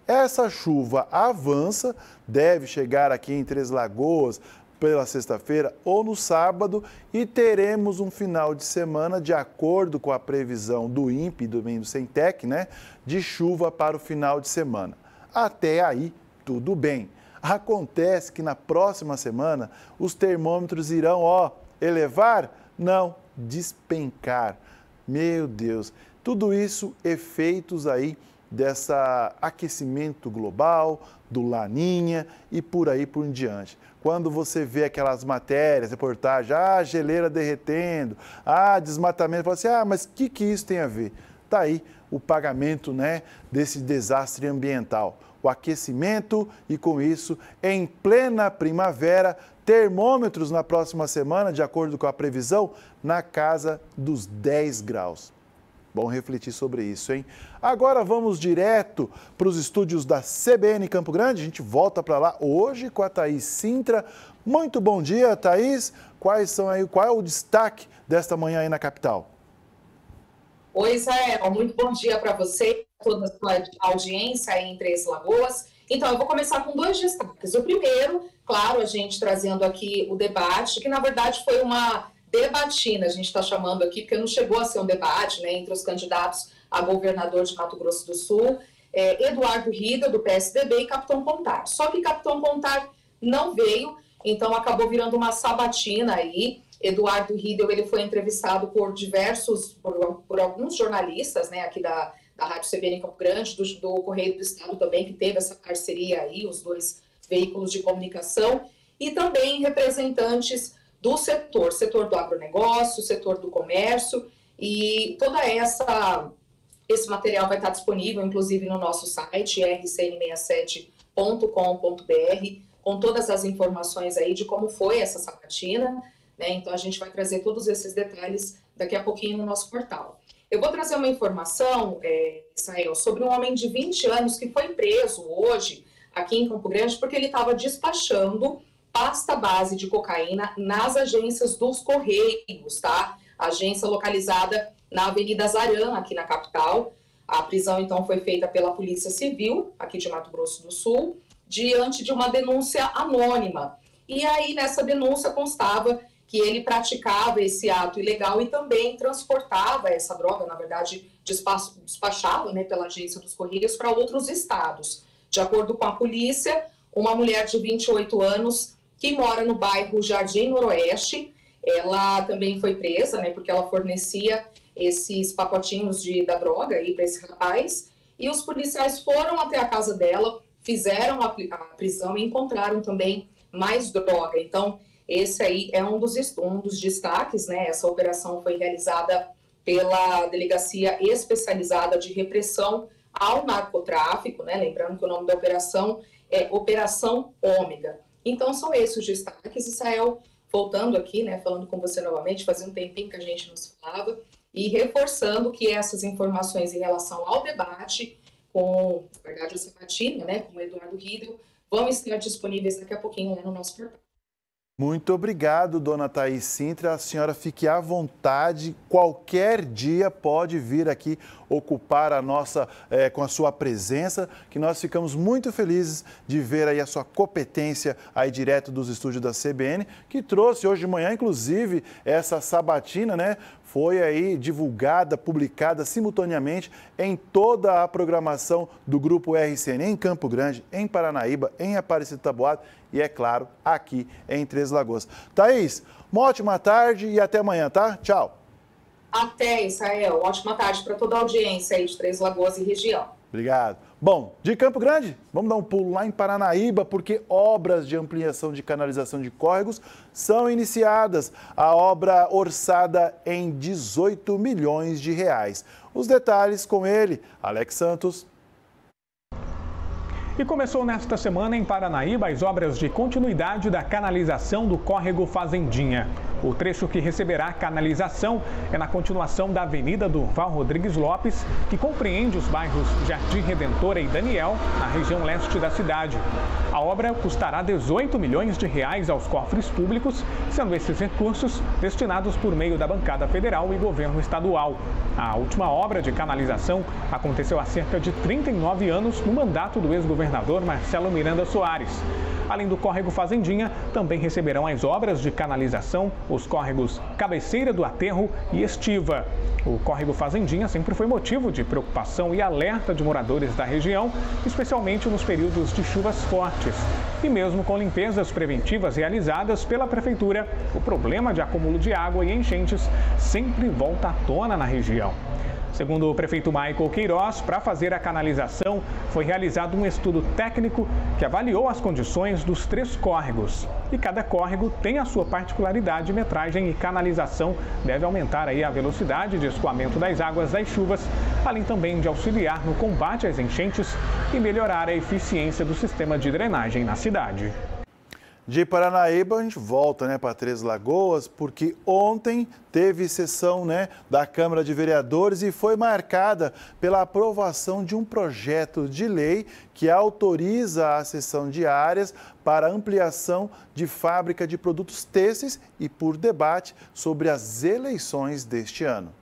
Essa chuva avança, deve chegar aqui em Três Lagoas, pela sexta-feira ou no sábado e teremos um final de semana, de acordo com a previsão do INPE do do Centec, né, de chuva para o final de semana. Até aí, tudo bem. Acontece que na próxima semana os termômetros irão, ó, elevar? Não, despencar. Meu Deus, tudo isso efeitos aí dessa aquecimento global, do Laninha e por aí por diante. Quando você vê aquelas matérias, reportagens, ah, geleira derretendo, ah, desmatamento, fala assim, ah, mas o que, que isso tem a ver? Está aí o pagamento né, desse desastre ambiental. O aquecimento e, com isso, em plena primavera, termômetros na próxima semana, de acordo com a previsão, na casa dos 10 graus. Bom refletir sobre isso, hein? Agora vamos direto para os estúdios da CBN Campo Grande. A gente volta para lá hoje com a Thaís Sintra. Muito bom dia, Thaís. Quais são aí, qual é o destaque desta manhã aí na capital? Oi, Israel. Muito bom dia para você, toda a sua audiência aí em Três Lagoas. Então, eu vou começar com dois destaques. O primeiro, claro, a gente trazendo aqui o debate, que na verdade foi uma debatina, a gente está chamando aqui, porque não chegou a ser um debate né, entre os candidatos a governador de Mato Grosso do Sul, é, Eduardo Rida, do PSDB, e Capitão Contar. Só que Capitão Contar não veio, então acabou virando uma sabatina aí. Eduardo Riedel, ele foi entrevistado por diversos, por, por alguns jornalistas, né, aqui da, da Rádio CBN Campo Grande, do, do Correio do Estado também, que teve essa parceria aí, os dois veículos de comunicação, e também representantes do setor, setor do agronegócio, setor do comércio, e toda essa esse material vai estar disponível, inclusive, no nosso site, rcn67.com.br, com todas as informações aí de como foi essa sabatina, né? Então, a gente vai trazer todos esses detalhes daqui a pouquinho no nosso portal. Eu vou trazer uma informação, é, Israel, sobre um homem de 20 anos que foi preso hoje aqui em Campo Grande porque ele estava despachando pasta base de cocaína nas agências dos Correios, tá? Agência localizada na Avenida Zaran, aqui na capital. A prisão, então, foi feita pela Polícia Civil, aqui de Mato Grosso do Sul, diante de uma denúncia anônima. E aí, nessa denúncia, constava que ele praticava esse ato ilegal e também transportava essa droga, na verdade, despachava né, pela agência dos Correios para outros estados. De acordo com a polícia, uma mulher de 28 anos que mora no bairro Jardim Noroeste. Ela também foi presa, né, porque ela fornecia esses pacotinhos de, da droga aí para esse rapaz. E os policiais foram até a casa dela, fizeram a, a prisão e encontraram também mais droga. Então, esse aí é um dos, um dos destaques, né? Essa operação foi realizada pela Delegacia Especializada de Repressão ao Narcotráfico, né? Lembrando que o nome da operação é Operação Ômega. Então, são esses os destaques. Israel, voltando aqui, né, falando com você novamente, fazia um tempinho que a gente não se falava, e reforçando que essas informações em relação ao debate com, na verdade, a Sabatina, né, com o Eduardo Riedel, vão estar disponíveis daqui a pouquinho né, no nosso portal. Muito obrigado, dona Thaís Sintra. A senhora fique à vontade. Qualquer dia pode vir aqui ocupar a nossa, é, com a sua presença, que nós ficamos muito felizes de ver aí a sua competência aí direto dos estúdios da CBN, que trouxe hoje de manhã, inclusive, essa sabatina, né? foi aí divulgada, publicada simultaneamente em toda a programação do Grupo RCN em Campo Grande, em Paranaíba, em Aparecido Taboado e, é claro, aqui em Três Lagoas. Thaís, uma ótima tarde e até amanhã, tá? Tchau. Até, Israel. Ótima tarde para toda a audiência aí de Três Lagoas e região. Obrigado. Bom, de Campo Grande, vamos dar um pulo lá em Paranaíba, porque obras de ampliação de canalização de córregos são iniciadas. A obra orçada em 18 milhões de reais. Os detalhes com ele, Alex Santos. E começou nesta semana em Paranaíba as obras de continuidade da canalização do córrego Fazendinha. O trecho que receberá canalização é na continuação da Avenida Durval Rodrigues Lopes, que compreende os bairros Jardim Redentora e Daniel, na região leste da cidade. A obra custará 18 milhões de reais aos cofres públicos, sendo esses recursos destinados por meio da bancada federal e governo estadual. A última obra de canalização aconteceu há cerca de 39 anos no mandato do ex-governador Marcelo Miranda Soares. Além do córrego Fazendinha, também receberão as obras de canalização, os córregos Cabeceira do Aterro e Estiva. O córrego Fazendinha sempre foi motivo de preocupação e alerta de moradores da região, especialmente nos períodos de chuvas fortes. E mesmo com limpezas preventivas realizadas pela Prefeitura, o problema de acúmulo de água e enchentes sempre volta à tona na região. Segundo o prefeito Michael Queiroz, para fazer a canalização, foi realizado um estudo técnico que avaliou as condições dos três córregos. E cada córrego tem a sua particularidade, metragem e canalização deve aumentar aí a velocidade de escoamento das águas das chuvas, além também de auxiliar no combate às enchentes e melhorar a eficiência do sistema de drenagem na cidade. De Paranaíba, a gente volta né, para Três Lagoas, porque ontem teve sessão né, da Câmara de Vereadores e foi marcada pela aprovação de um projeto de lei que autoriza a cessão de áreas para ampliação de fábrica de produtos têxteis e por debate sobre as eleições deste ano.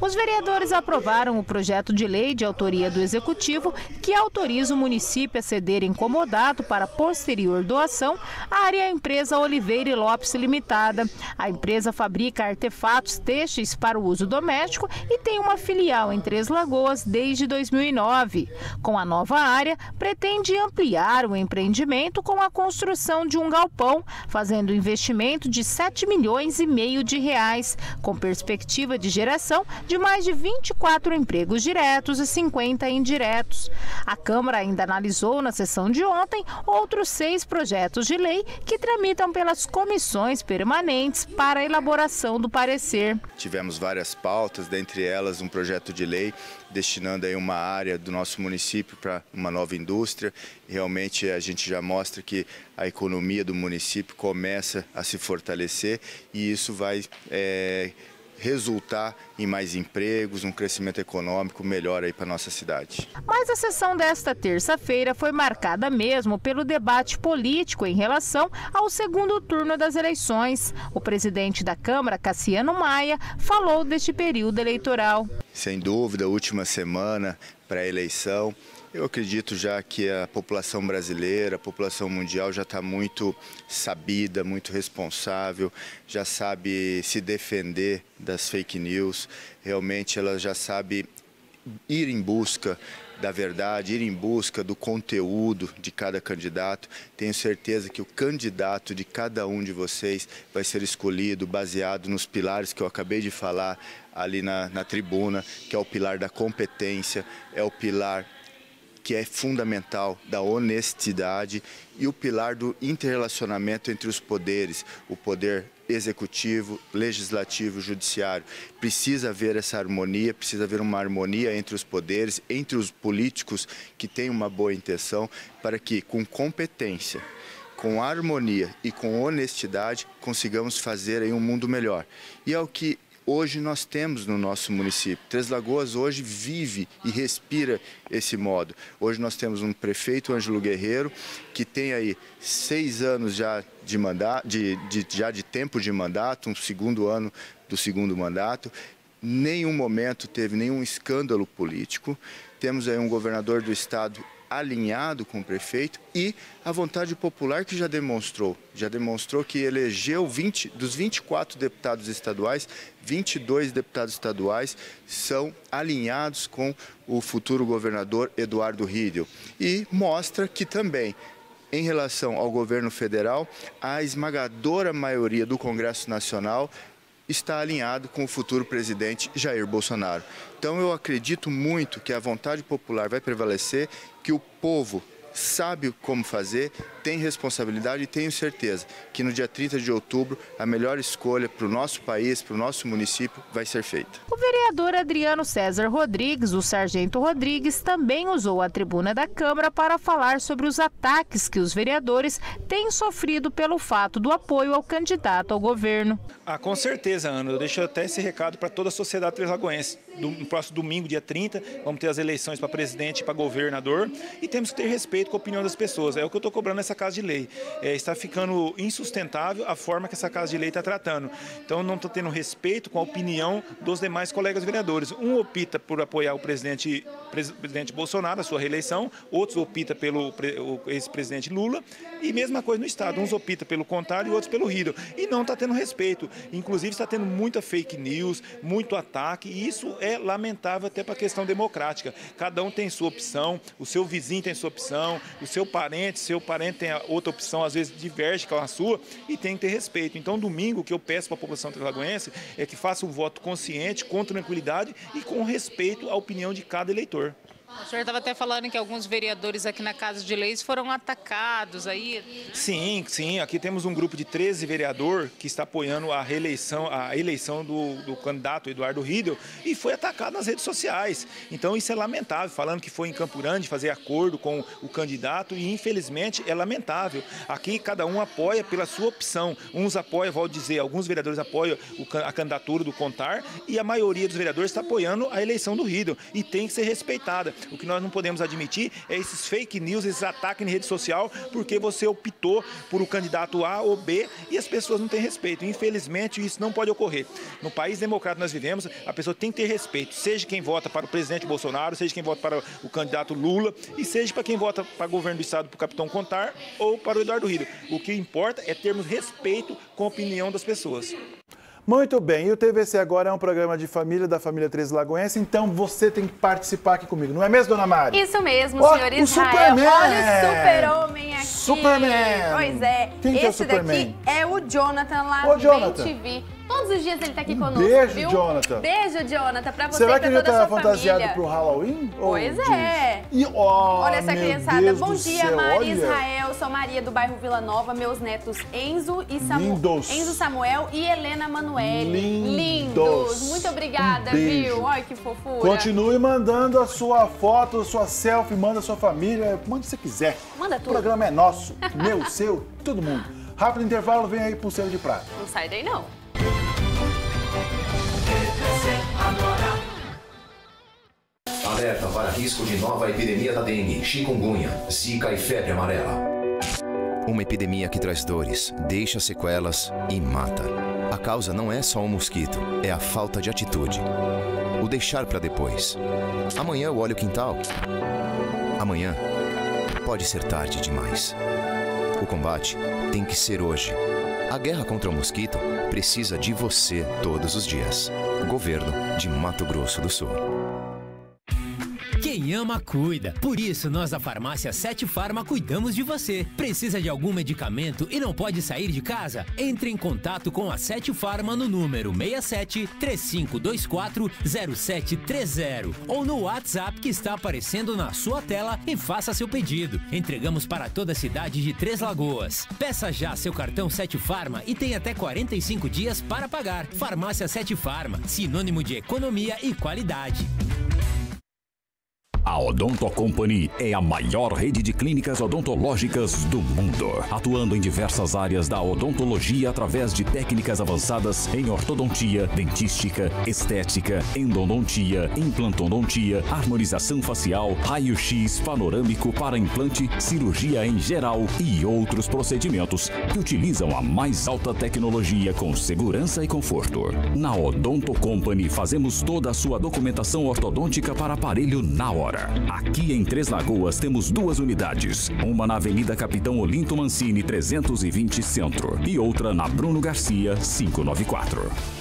Os vereadores aprovaram o projeto de lei de autoria do Executivo que autoriza o município a ceder incomodado para posterior doação a área à empresa Oliveira e Lopes Limitada. A empresa fabrica artefatos têxteis para o uso doméstico e tem uma filial em Três Lagoas desde 2009. Com a nova área, pretende ampliar o empreendimento com a construção de um galpão, fazendo investimento de 7 milhões e meio de reais, com perspectiva de geração de mais de 24 empregos diretos e 50 indiretos. A Câmara ainda analisou na sessão de ontem outros seis projetos de lei que tramitam pelas comissões permanentes para a elaboração do parecer. Tivemos várias pautas, dentre elas um projeto de lei destinando aí uma área do nosso município para uma nova indústria. Realmente a gente já mostra que a economia do município começa a se fortalecer e isso vai é, resultar em mais empregos, um crescimento econômico melhor aí para nossa cidade. Mas a sessão desta terça-feira foi marcada mesmo pelo debate político em relação ao segundo turno das eleições. O presidente da Câmara, Cassiano Maia, falou deste período eleitoral. Sem dúvida, última semana para a eleição eu acredito já que a população brasileira, a população mundial já está muito sabida, muito responsável, já sabe se defender das fake news, realmente ela já sabe ir em busca da verdade, ir em busca do conteúdo de cada candidato. Tenho certeza que o candidato de cada um de vocês vai ser escolhido baseado nos pilares que eu acabei de falar ali na, na tribuna, que é o pilar da competência, é o pilar que é fundamental da honestidade e o pilar do interrelacionamento entre os poderes, o poder executivo, legislativo, judiciário. Precisa haver essa harmonia, precisa haver uma harmonia entre os poderes, entre os políticos que têm uma boa intenção, para que com competência, com harmonia e com honestidade consigamos fazer um mundo melhor. E é o que hoje nós temos no nosso município. Três Lagoas hoje vive e respira esse modo. Hoje nós temos um prefeito, Ângelo Guerreiro, que tem aí seis anos já de, mandato, de, de, já de tempo de mandato, um segundo ano do segundo mandato. Nenhum momento teve nenhum escândalo político. Temos aí um governador do estado alinhado com o prefeito e a vontade popular que já demonstrou, já demonstrou que elegeu 20 dos 24 deputados estaduais, 22 deputados estaduais são alinhados com o futuro governador Eduardo Riedel. E mostra que também em relação ao governo federal, a esmagadora maioria do Congresso Nacional está alinhado com o futuro presidente Jair Bolsonaro. Então eu acredito muito que a vontade popular vai prevalecer, que o povo sabe como fazer, tem responsabilidade e tenho certeza que no dia 30 de outubro a melhor escolha para o nosso país, para o nosso município, vai ser feita. O vereador Adriano César Rodrigues, o Sargento Rodrigues, também usou a tribuna da Câmara para falar sobre os ataques que os vereadores têm sofrido pelo fato do apoio ao candidato ao governo. Ah, com certeza, Ana. Eu deixo até esse recado para toda a sociedade No próximo domingo, dia 30, vamos ter as eleições para presidente e para governador e temos que ter respeito com a opinião das pessoas. É o que eu estou cobrando nessa Casa de Lei. É, está ficando insustentável a forma que essa Casa de Lei está tratando. Então, não estou tendo respeito com a opinião dos demais colegas vereadores. Um opta por apoiar o presidente, presidente Bolsonaro, a sua reeleição, outros opta pelo ex-presidente Lula, e mesma coisa no Estado. Uns optam pelo contrário e outros pelo Rido. E não está tendo respeito. Inclusive, está tendo muita fake news, muito ataque, e isso é lamentável até para a questão democrática. Cada um tem sua opção, o seu vizinho tem sua opção, o seu parente, seu parente tem outra opção, às vezes diverge com a sua, e tem que ter respeito. Então, domingo, o que eu peço para a população lagoense é que faça um voto consciente, com tranquilidade e com respeito à opinião de cada eleitor. O senhor estava até falando que alguns vereadores aqui na Casa de Leis foram atacados aí. Sim, sim. Aqui temos um grupo de 13 vereadores que está apoiando a reeleição, a eleição do, do candidato Eduardo Riedel e foi atacado nas redes sociais. Então isso é lamentável, falando que foi em Campo Grande fazer acordo com o candidato e infelizmente é lamentável. Aqui cada um apoia pela sua opção. Uns apoiam, vou dizer, alguns vereadores apoiam a candidatura do Contar e a maioria dos vereadores está apoiando a eleição do Riedel e tem que ser respeitada. O que nós não podemos admitir é esses fake news, esses ataques em rede social, porque você optou por o candidato A ou B e as pessoas não têm respeito. Infelizmente, isso não pode ocorrer. No país democrático que nós vivemos, a pessoa tem que ter respeito, seja quem vota para o presidente Bolsonaro, seja quem vota para o candidato Lula e seja para quem vota para o governo do estado, para o capitão Contar ou para o Eduardo Rido. O que importa é termos respeito com a opinião das pessoas. Muito bem, e o TVC agora é um programa de família da família Três Lagoense, então você tem que participar aqui comigo, não é mesmo, dona Mari? Isso mesmo, oh, senhor Israel. Superman. Olha o super-homem aqui. Superman! Pois é, Quem esse é o Superman? daqui é o Jonathan lá Ô, do Jonathan. TV. Todos os dias ele tá aqui conosco, beijo, viu? Jonathan. Beijo, Jonathan, pra você Será e que ele tá fantasiado família. pro Halloween? Pois Oh, é. E, oh, Olha essa criançada. Deus Bom dia, céu, Maria olha. Israel. Sou Maria do bairro Vila Nova. Meus netos Enzo e Samuel. Lindos. Enzo Samuel e Helena Manuele. Lindos. Muito obrigada, Um viu? Olha que fofura. Continue mandando a sua foto, a sua selfie, manda a sua família, manda o que você quiser. Manda O tudo. programa é nosso, meu, seu, todo mundo. Rápido intervalo, vem aí pulseira de prata. Não sai daí, não. Alerta para risco de nova epidemia da dengue, chikungunya, zika e febre amarela. Uma epidemia que traz dores, deixa sequelas e mata. A causa não é só o mosquito, é a falta de atitude. O deixar para depois. Amanhã eu olho o quintal. Amanhã pode ser tarde demais. O combate tem que ser hoje. A guerra contra o mosquito precisa de você todos os dias. Governo de Mato Grosso do Sul. Quem ama, cuida. Por isso, nós da farmácia Sete Farma cuidamos de você. Precisa de algum medicamento e não pode sair de casa? Entre em contato com a Sete Farma no número 67 3524 0730 ou no WhatsApp que está aparecendo na sua tela e faça seu pedido. Entregamos para toda a cidade de Três Lagoas. Peça já seu cartão Sete Farma e tem até 45 dias para pagar. Farmácia Sete Farma, sinônimo de economia e qualidade. A Odonto Company é a maior rede de clínicas odontológicas do mundo, atuando em diversas áreas da odontologia através de técnicas avançadas em ortodontia, dentística, estética, endodontia, implantodontia, harmonização facial, raio-x panorâmico para implante, cirurgia em geral e outros procedimentos que utilizam a mais alta tecnologia com segurança e conforto. Na Odonto Company fazemos toda a sua documentação ortodôntica para aparelho na hora. Aqui em Três Lagoas temos duas unidades, uma na Avenida Capitão Olinto Mancini 320 Centro e outra na Bruno Garcia 594.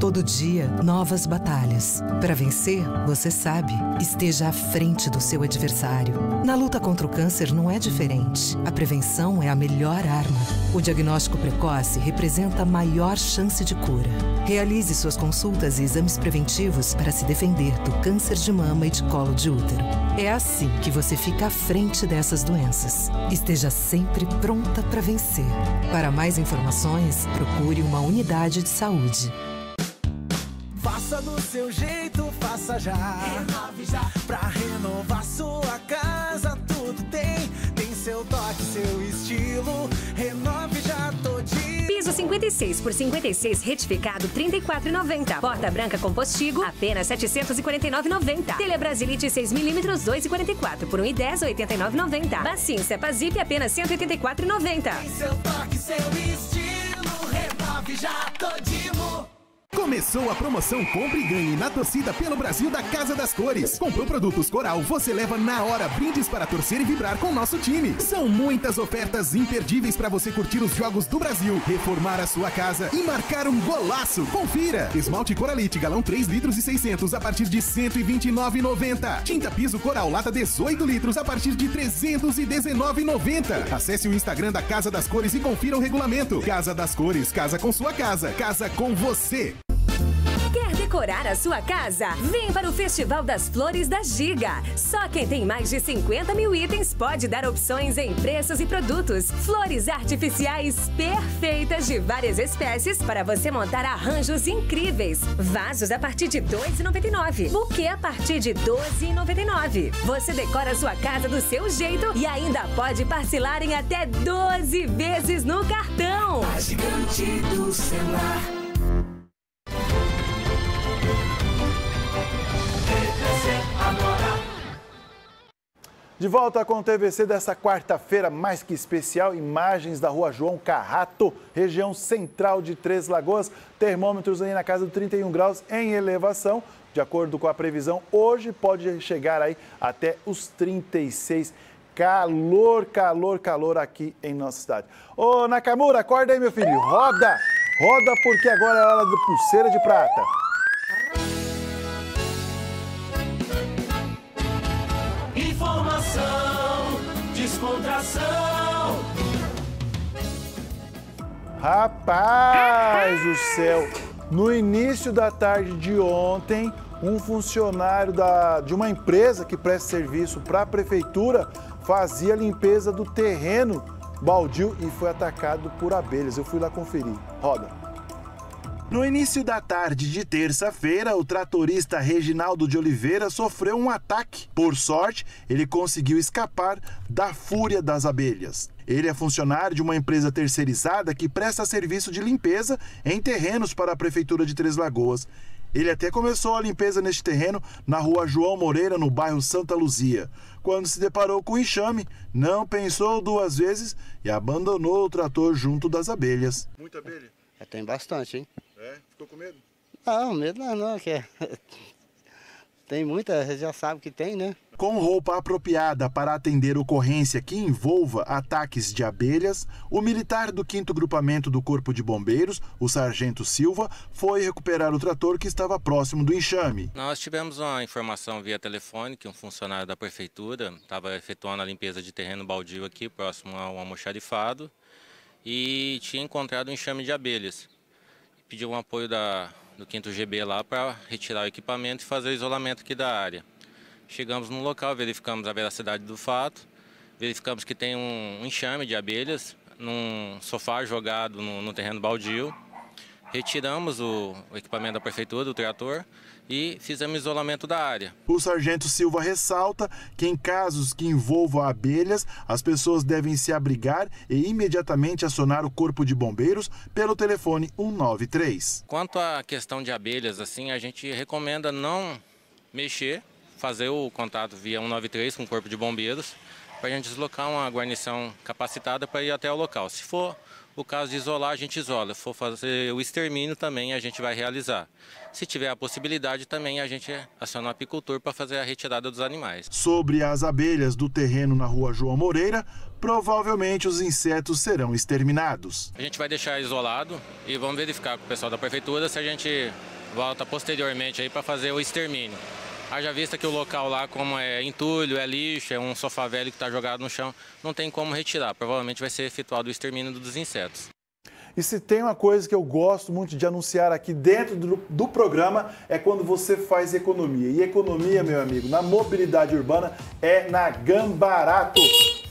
Todo dia, novas batalhas. Para vencer, você sabe, esteja à frente do seu adversário. Na luta contra o câncer não é diferente. A prevenção é a melhor arma. O diagnóstico precoce representa a maior chance de cura. Realize suas consultas e exames preventivos para se defender do câncer de mama e de colo de útero. É assim que você fica à frente dessas doenças. Esteja sempre pronta para vencer. Para mais informações, procure uma unidade de saúde. Faça do seu jeito, faça já. Renove já. Pra renovar sua casa, tudo tem. Tem seu toque, seu estilo. Renove já todinho. Piso 56 por 56 retificado 34,90. Porta branca com postigo apenas 749,90. Telha Brasilite 6mm 2,44 por 1,10 89,90. Bacinho Cepazip apenas 184,90. Tem seu toque, seu estilo. Renove já todinho. Começou a promoção Compre e Ganhe na torcida pelo Brasil da Casa das Cores. Comprou produtos Coral, você leva na hora brindes para torcer e vibrar com nosso time. São muitas ofertas imperdíveis para você curtir os jogos do Brasil, reformar a sua casa e marcar um golaço. Confira! Esmalte Coralite galão 3 litros e 600 a partir de 129,90. Tinta piso Coral lata 18 litros a partir de 319,90. Acesse o Instagram da Casa das Cores e confira o regulamento. Casa das Cores, casa com sua casa, casa com você. Decorar a sua casa? Vem para o Festival das Flores da Giga. Só quem tem mais de 50 mil itens pode dar opções em preços e produtos. Flores artificiais perfeitas de várias espécies para você montar arranjos incríveis. Vasos a partir de R$ 2,99. Buquê a partir de R$ 12,99. Você decora a sua casa do seu jeito e ainda pode parcelar em até 12 vezes no cartão. A gigante do celular. De volta com o TVC dessa quarta-feira, mais que especial, imagens da rua João Carrato, região central de Três Lagoas, termômetros aí na casa de 31 graus em elevação. De acordo com a previsão, hoje pode chegar aí até os 36 Calor, calor, calor aqui em nossa cidade. Ô Nakamura, acorda aí, meu filho. Roda! Roda porque agora é hora do pulseira de prata. Descontração. Rapaz do céu! No início da tarde de ontem, um funcionário da, de uma empresa que presta serviço para a prefeitura fazia limpeza do terreno baldio e foi atacado por abelhas. Eu fui lá conferir. Roda. No início da tarde de terça-feira, o tratorista Reginaldo de Oliveira sofreu um ataque. Por sorte, ele conseguiu escapar da fúria das abelhas. Ele é funcionário de uma empresa terceirizada que presta serviço de limpeza em terrenos para a Prefeitura de Três Lagoas. Ele até começou a limpeza neste terreno na rua João Moreira, no bairro Santa Luzia. Quando se deparou com o enxame, não pensou duas vezes e abandonou o trator junto das abelhas. Muita abelha? É, tem bastante, hein? É? Ficou com medo? Não, medo não, não, que é... Tem muita, você já sabe que tem, né? Com roupa apropriada para atender ocorrência que envolva ataques de abelhas, o militar do 5 Grupamento do Corpo de Bombeiros, o Sargento Silva, foi recuperar o trator que estava próximo do enxame. Nós tivemos uma informação via telefone que um funcionário da prefeitura estava efetuando a limpeza de terreno baldio aqui, próximo ao almoxarifado, e tinha encontrado um enxame de abelhas. Pediu um apoio da, do 5 GB lá para retirar o equipamento e fazer o isolamento aqui da área. Chegamos no local, verificamos a veracidade do fato, verificamos que tem um enxame de abelhas num sofá jogado no, no terreno baldio. retiramos o, o equipamento da prefeitura, do trator, e fizemos isolamento da área. O sargento Silva ressalta que em casos que envolvam abelhas, as pessoas devem se abrigar e imediatamente acionar o corpo de bombeiros pelo telefone 193. Quanto à questão de abelhas, assim, a gente recomenda não mexer, fazer o contato via 193 com o corpo de bombeiros, para a gente deslocar uma guarnição capacitada para ir até o local. Se for o caso de isolar, a gente isola. Se for fazer o extermínio também, a gente vai realizar. Se tiver a possibilidade, também a gente aciona o apicultor para fazer a retirada dos animais. Sobre as abelhas do terreno na rua João Moreira, provavelmente os insetos serão exterminados. A gente vai deixar isolado e vamos verificar com o pessoal da prefeitura se a gente volta posteriormente aí para fazer o extermínio. Haja vista que o local lá, como é entulho, é lixo, é um sofá velho que está jogado no chão, não tem como retirar. Provavelmente vai ser efetuado o extermínio dos insetos. E se tem uma coisa que eu gosto muito de anunciar aqui dentro do, do, programa é quando você faz economia. E economia, meu amigo, na mobilidade urbana é na Gambarato.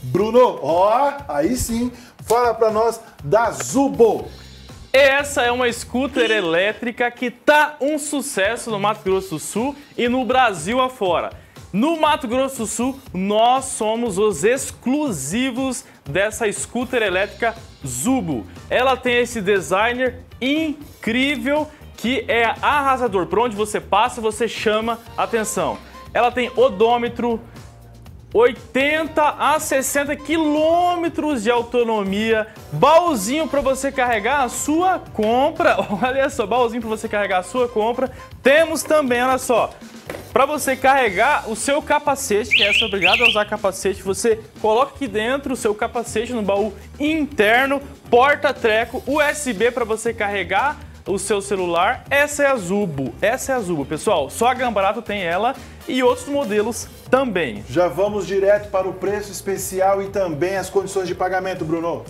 Bruno, ó, aí sim, fala para nós da Zubo. Essa é uma scooter elétrica que tá um sucesso no Mato Grosso do Sul e no Brasil afora. No Mato Grosso do Sul, nós somos os exclusivos dessa scooter elétrica Zubo. Ela tem esse designer incrível que é arrasador. Por onde você passa, você chama atenção. Ela tem odômetro, 80 a 60 quilômetros de autonomia, baúzinho para você carregar a sua compra. Olha só, baúzinho para você carregar a sua compra. Temos também, olha só, para você carregar o seu capacete, que é obrigado a usar capacete, você coloca aqui dentro o seu capacete no baú interno, porta-treco, USB para você carregar o seu celular. Essa é a Zubo, essa é a Zubo, pessoal. Só a Gambarato tem ela e outros modelos também. Já vamos direto para o preço especial e também as condições de pagamento, Bruno.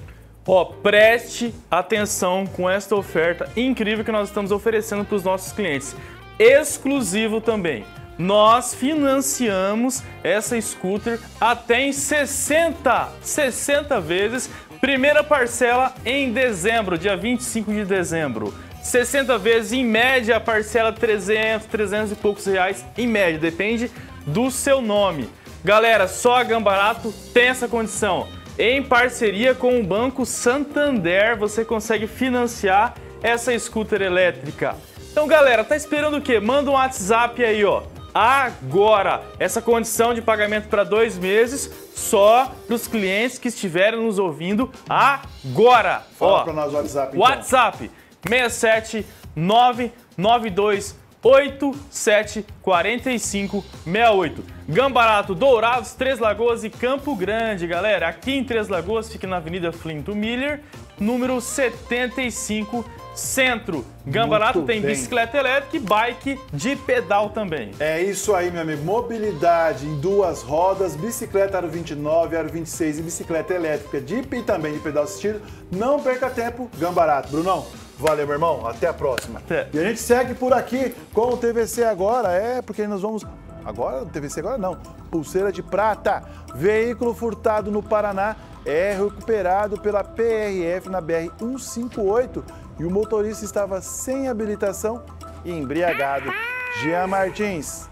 Ó, preste atenção com esta oferta incrível que nós estamos oferecendo para os nossos clientes. Exclusivo também. Nós financiamos essa scooter até em 60, 60 vezes. Primeira parcela em dezembro, dia 25 de dezembro. 60 vezes, em média, a parcela 300, 300 e poucos reais, em média, depende do seu nome. Galera, só a Gambarato tem essa condição. Em parceria com o Banco Santander, você consegue financiar essa scooter elétrica. Então, galera, tá esperando o quê? Manda um WhatsApp aí, ó. Agora, essa condição de pagamento para dois meses só para os clientes que estiverem nos ouvindo agora. Fala para nós o WhatsApp. Então. WhatsApp 67 992 87 45 68. Gambarato, Dourados, Três Lagoas e Campo Grande, galera. Aqui em Três Lagoas fica na Avenida Flinto Miller, número 75 Centro. Gambarato tem bem. bicicleta elétrica e bike de pedal também. É isso aí, meu amigo. Mobilidade em duas rodas, bicicleta aro 29, aro 26 e bicicleta elétrica de e também de pedal assistido. Não perca tempo, Gambarato. Brunão, Valeu, meu irmão. Até a próxima. Até. E a gente segue por aqui com o TVC agora. É, porque nós vamos. Agora, TVC agora não. Pulseira de prata. Veículo furtado no Paraná é recuperado pela PRF na BR 158 e o motorista estava sem habilitação e embriagado. Jean Martins.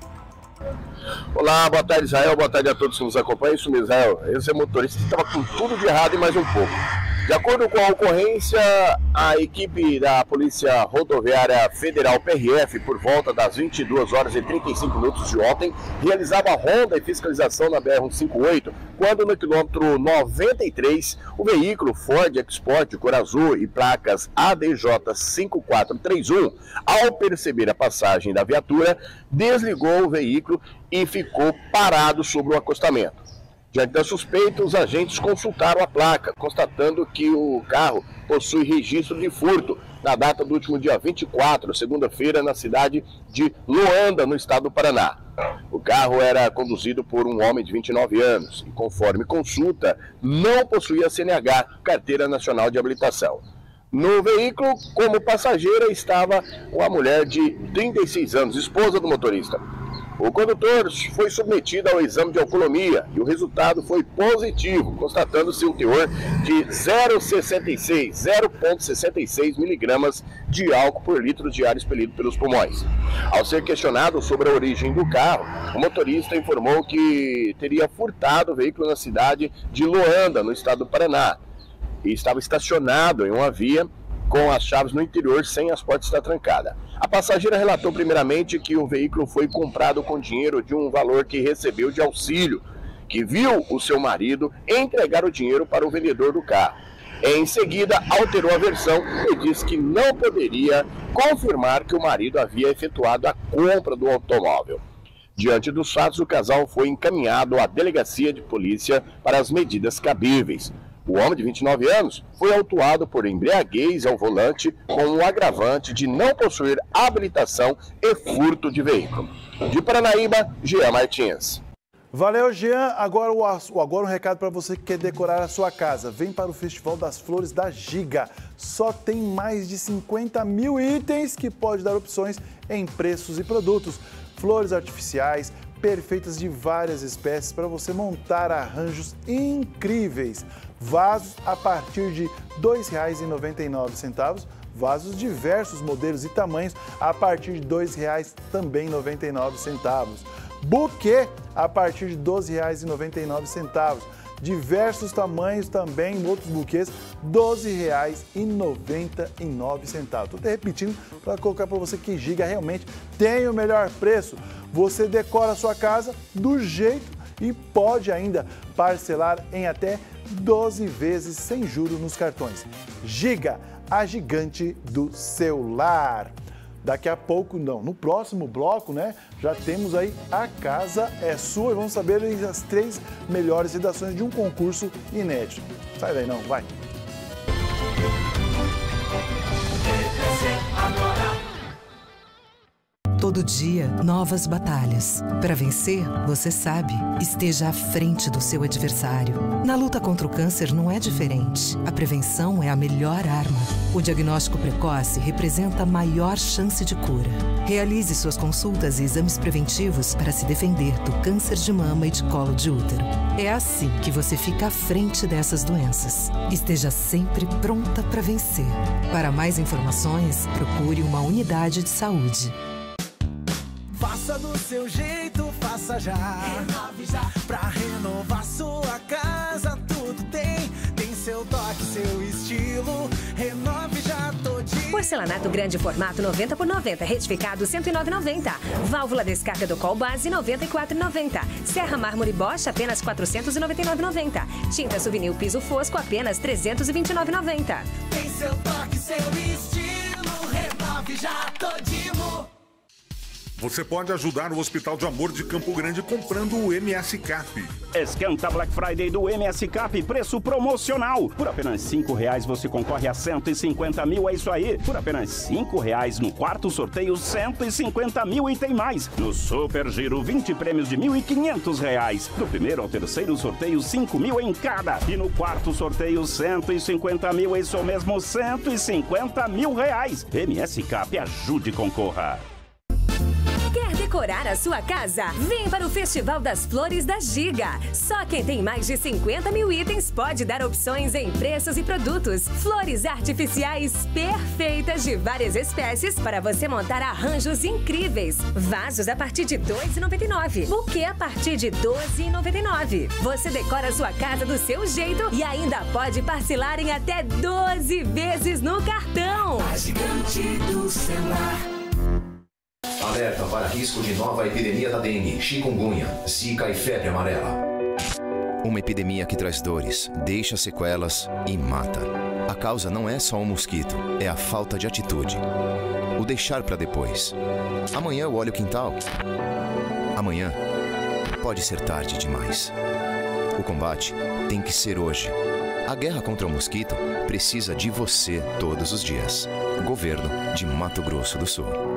Olá, boa tarde Israel, boa tarde a todos que nos acompanham. Isso mesmo, Israel. Esse é motorista que estava com tudo de errado e mais um pouco. De acordo com a ocorrência, a equipe da Polícia Rodoviária Federal PRF, por volta das 22 horas e 35 minutos de ontem, realizava ronda e fiscalização na BR-158, quando no quilômetro 93, o veículo Ford Export cor azul e placas ADJ 5431, ao perceber a passagem da viatura, desligou o veículo e ficou parado sobre o acostamento. Diante da suspeita, os agentes consultaram a placa, constatando que o carro possui registro de furto na data do último dia 24, segunda-feira, na cidade de Luanda, no estado do Paraná. O carro era conduzido por um homem de 29 anos e, conforme consulta, não possuía CNH, Carteira Nacional de Habilitação. No veículo, como passageira, estava uma mulher de 36 anos, esposa do motorista. O condutor foi submetido ao exame de alcoolemia e o resultado foi positivo, constatando-se um teor de 0,66, 0,66 miligramas de álcool por litro de ar expelido pelos pulmões. Ao ser questionado sobre a origem do carro, o motorista informou que teria furtado o veículo na cidade de Loanda, no estado do Paraná, e estava estacionado em uma via com as chaves no interior sem as portas estar trancada. A passageira relatou primeiramente que o veículo foi comprado com dinheiro de um valor que recebeu de auxílio, que viu o seu marido entregar o dinheiro para o vendedor do carro. Em seguida, alterou a versão e disse que não poderia confirmar que o marido havia efetuado a compra do automóvel. Diante dos fatos, o casal foi encaminhado à delegacia de polícia para as medidas cabíveis. O homem de 29 anos foi autuado por embriaguez ao volante com o agravante de não possuir habilitação e furto de veículo. De Paranaíba, Jean Martins. Valeu, Jean. Agora, o, agora um recado para você que quer decorar a sua casa. Vem para o Festival das Flores da Giga. Só tem mais de 50 mil itens que pode dar opções em preços e produtos. Flores artificiais, perfeitas de várias espécies para você montar arranjos incríveis. Vasos a partir de R$ 2,99. Vasos diversos modelos e tamanhos a partir de R$ 2,00 também 99 centavos. Buquê a partir de R$ 12,99. Diversos tamanhos também, outros buquês, R$ 12,99. Estou repetindo para colocar para você que Giga realmente tem o melhor preço. Você decora a sua casa do jeito e pode ainda parcelar em até 12 vezes sem juros nos cartões. Giga, a gigante do celular. Daqui a pouco, não, no próximo bloco, né, já temos aí A Casa é Sua e vamos saber as três melhores redações de um concurso inédito. Sai daí não, vai. Todo dia, novas batalhas. Para vencer, você sabe, esteja à frente do seu adversário. Na luta contra o câncer não é diferente. A prevenção é a melhor arma. O diagnóstico precoce representa a maior chance de cura. Realize suas consultas e exames preventivos para se defender do câncer de mama e de colo de útero. É assim que você fica à frente dessas doenças. Esteja sempre pronta para vencer. Para mais informações, procure uma unidade de saúde. Faça do seu jeito, faça já. Renove já. Pra renovar sua casa, tudo tem. Tem seu toque, seu estilo. Renove já todinho. Porcelanato grande formato 90 por 90, retificado 109,90. Válvula descarga do Col Base 94,90. Serra Mármore Bosch apenas 499,90. Tinta Souvenir piso fosco apenas 329,90. Tem seu toque, seu estilo. Renove já todinho. Você pode ajudar o Hospital de Amor de Campo Grande comprando o MS Cap. Esquenta Black Friday do MS Cap, preço promocional. Por apenas cinco reais você concorre a 150 mil, é isso aí. Por apenas cinco reais no quarto sorteio, 150 mil e tem mais. No Super Giro, 20 prêmios de 1.500 reais. Do primeiro ao terceiro sorteio, 5 mil em cada. E no quarto sorteio, 150 mil, é isso mesmo, 150 mil reais. MS Cap, ajude e concorra. Decorar a sua casa? Vem para o Festival das Flores da Giga. Só quem tem mais de 50 mil itens pode dar opções em preços e produtos. Flores artificiais perfeitas de várias espécies para você montar arranjos incríveis. Vasos a partir de R$ 2,99. Buquê a partir de R$ 12,99. Você decora a sua casa do seu jeito e ainda pode parcelar em até 12 vezes no cartão. A gigante do celular. Alerta para risco de nova epidemia da dengue, chikungunya, zika e febre amarela. Uma epidemia que traz dores, deixa sequelas e mata. A causa não é só o mosquito, é a falta de atitude. O deixar para depois. Amanhã eu olho o quintal. Amanhã pode ser tarde demais. O combate tem que ser hoje. A guerra contra o mosquito precisa de você todos os dias. Governo de Mato Grosso do Sul.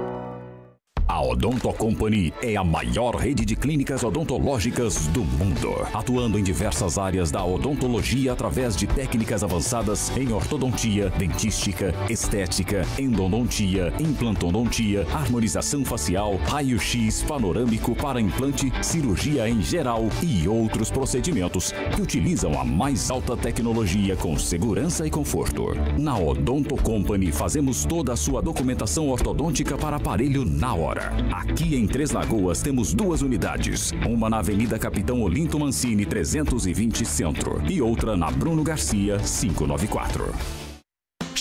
A Odonto Company é a maior rede de clínicas odontológicas do mundo, atuando em diversas áreas da odontologia através de técnicas avançadas em ortodontia, dentística, estética, endodontia, implantodontia, harmonização facial, raio-x panorâmico para implante, cirurgia em geral e outros procedimentos que utilizam a mais alta tecnologia com segurança e conforto. Na Odonto Company fazemos toda a sua documentação ortodôntica para aparelho na hora. Aqui em Três Lagoas temos duas unidades, uma na Avenida Capitão Olinto Mancini 320 Centro e outra na Bruno Garcia 594.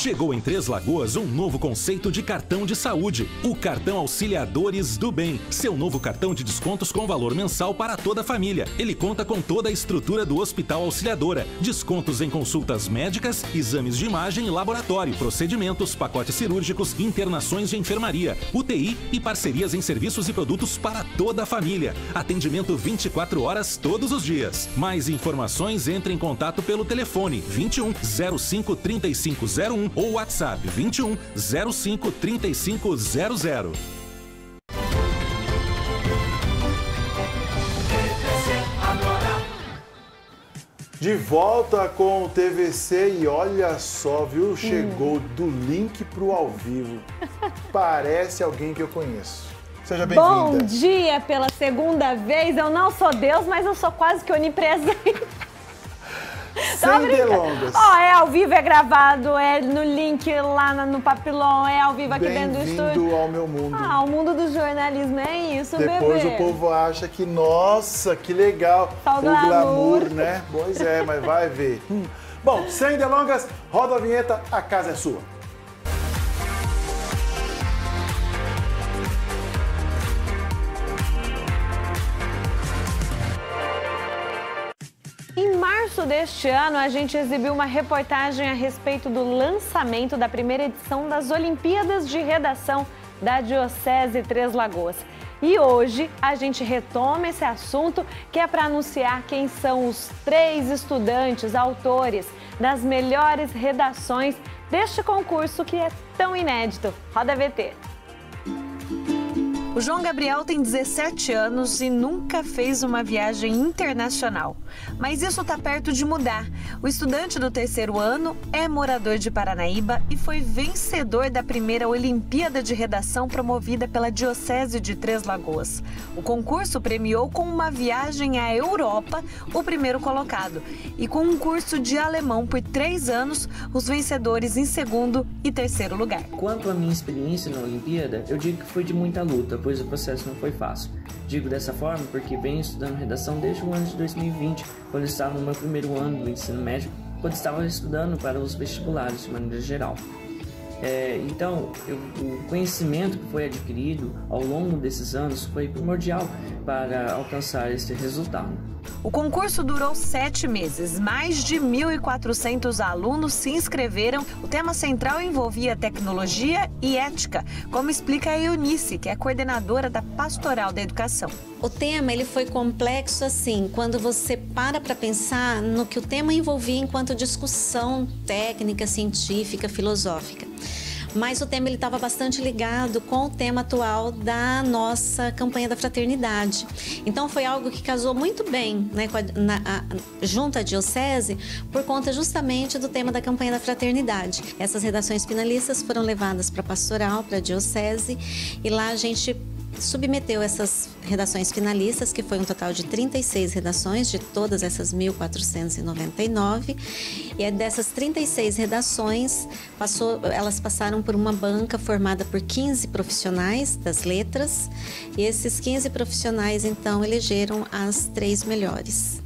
Chegou em Três Lagoas um novo conceito de cartão de saúde, o cartão Auxiliadores do Bem. Seu novo cartão de descontos com valor mensal para toda a família. Ele conta com toda a estrutura do Hospital Auxiliadora, descontos em consultas médicas, exames de imagem e laboratório, procedimentos, pacotes cirúrgicos, internações de enfermaria, UTI e parcerias em serviços e produtos para toda a família. Atendimento 24 horas todos os dias. Mais informações entre em contato pelo telefone 21 05 3501 ou WhatsApp 21 05 3500. De volta com o TVC e olha só, viu? Chegou do link pro ao vivo. Parece alguém que eu conheço. Seja Bom bem-vinda. dia pela segunda vez. Eu não sou Deus, mas eu sou quase que onipresente. Sem delongas. Ó, é ao vivo, é gravado, é no link lá no Papilon, é ao vivo aqui dentro do estúdio. Ao meu mundo. Ah, o mundo do jornalismo é isso, Depois bebê. o povo acha que, nossa, que legal. Só o o glamour. glamour, né? Pois é, mas vai ver. Hum. Bom, sem delongas, roda a vinheta, a casa é sua. Março deste ano, a gente exibiu uma reportagem a respeito do lançamento da primeira edição das Olimpíadas de Redação da Diocese Três Lagoas. E hoje a gente retoma esse assunto que é para anunciar quem são os três estudantes, autores das melhores redações deste concurso que é tão inédito. Roda VT. O João Gabriel tem 17 anos e nunca fez uma viagem internacional. Mas isso está perto de mudar. O estudante do terceiro ano é morador de Paranaíba e foi vencedor da primeira Olimpíada de Redação promovida pela Diocese de Três Lagoas. O concurso premiou com uma viagem à Europa o primeiro colocado e com um curso de alemão por três anos, os vencedores em segundo e terceiro lugar. Quanto à minha experiência na Olimpíada, eu digo que foi de muita luta, pois o processo não foi fácil. Digo dessa forma porque venho estudando redação desde o ano de 2020, quando estava no meu primeiro ano do ensino médio, quando estava estudando para os vestibulares de maneira geral. É, então, eu, o conhecimento que foi adquirido ao longo desses anos foi primordial para alcançar esse resultado. O concurso durou sete meses. Mais de 1.400 alunos se inscreveram. O tema central envolvia tecnologia e ética, como explica a Eunice, que é coordenadora da Pastoral da Educação. O tema ele foi complexo assim, quando você para para pensar no que o tema envolvia enquanto discussão técnica, científica, filosófica. Mas o tema ele estava bastante ligado com o tema atual da nossa campanha da fraternidade. Então foi algo que casou muito bem né, a, na, a, junto à diocese por conta justamente do tema da campanha da fraternidade. Essas redações finalistas foram levadas para pastoral, para diocese e lá a gente submeteu essas redações finalistas, que foi um total de 36 redações de todas essas 1.499. E é dessas 36 redações, passou, elas passaram por uma banca formada por 15 profissionais das letras. E esses 15 profissionais, então, elegeram as três melhores.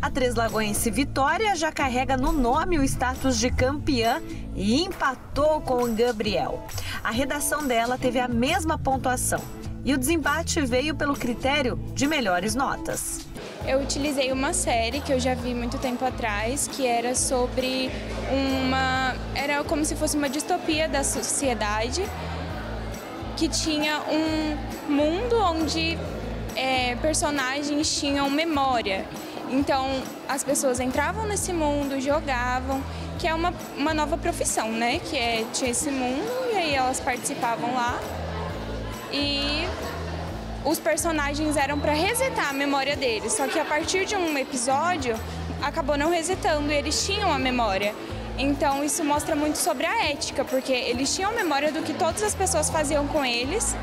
A Três Lagoense Vitória já carrega no nome o status de campeã e empatou com o Gabriel. A redação dela teve a mesma pontuação e o desempate veio pelo critério de melhores notas. Eu utilizei uma série que eu já vi muito tempo atrás, que era sobre uma. Era como se fosse uma distopia da sociedade, que tinha um mundo onde é, personagens tinham memória. Então as pessoas entravam nesse mundo, jogavam, que é uma, uma nova profissão, né? Que é, tinha esse mundo e aí elas participavam lá. E os personagens eram para resetar a memória deles, só que a partir de um episódio acabou não resetando e eles tinham a memória. Então isso mostra muito sobre a ética, porque eles tinham memória do que todas as pessoas faziam com eles.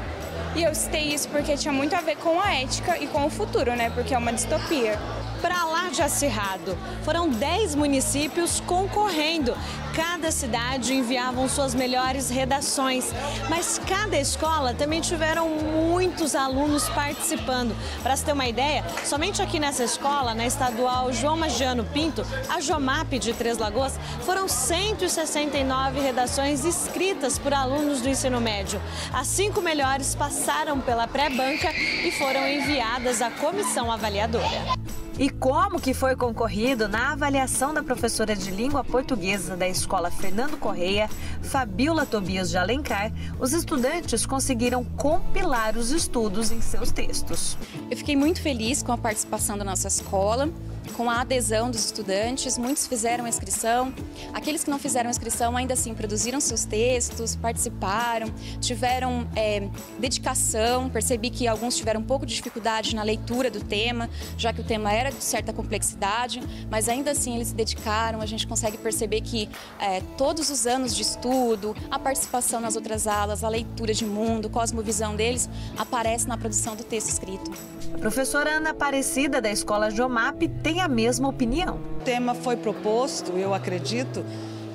E eu citei isso porque tinha muito a ver com a ética e com o futuro, né? Porque é uma distopia para lá de acirrado. Foram 10 municípios concorrendo. Cada cidade enviavam suas melhores redações, mas cada escola também tiveram muitos alunos participando. Para se ter uma ideia, somente aqui nessa escola, na estadual João Magiano Pinto, a Jomap de Três Lagoas, foram 169 redações escritas por alunos do ensino médio. As cinco melhores passaram pela pré-banca e foram enviadas à comissão avaliadora. E como que foi concorrido na avaliação da professora de língua portuguesa da Escola Fernando Correia, Fabiola Tobias de Alencar, os estudantes conseguiram compilar os estudos em seus textos. Eu fiquei muito feliz com a participação da nossa escola com a adesão dos estudantes, muitos fizeram inscrição. Aqueles que não fizeram inscrição ainda assim produziram seus textos, participaram, tiveram é, dedicação. Percebi que alguns tiveram um pouco de dificuldade na leitura do tema, já que o tema era de certa complexidade, mas ainda assim eles se dedicaram. A gente consegue perceber que é, todos os anos de estudo, a participação nas outras aulas, a leitura de mundo, cosmovisão deles aparece na produção do texto escrito. A professora Ana Aparecida da Escola Jomap tem a mesma opinião. O tema foi proposto, eu acredito,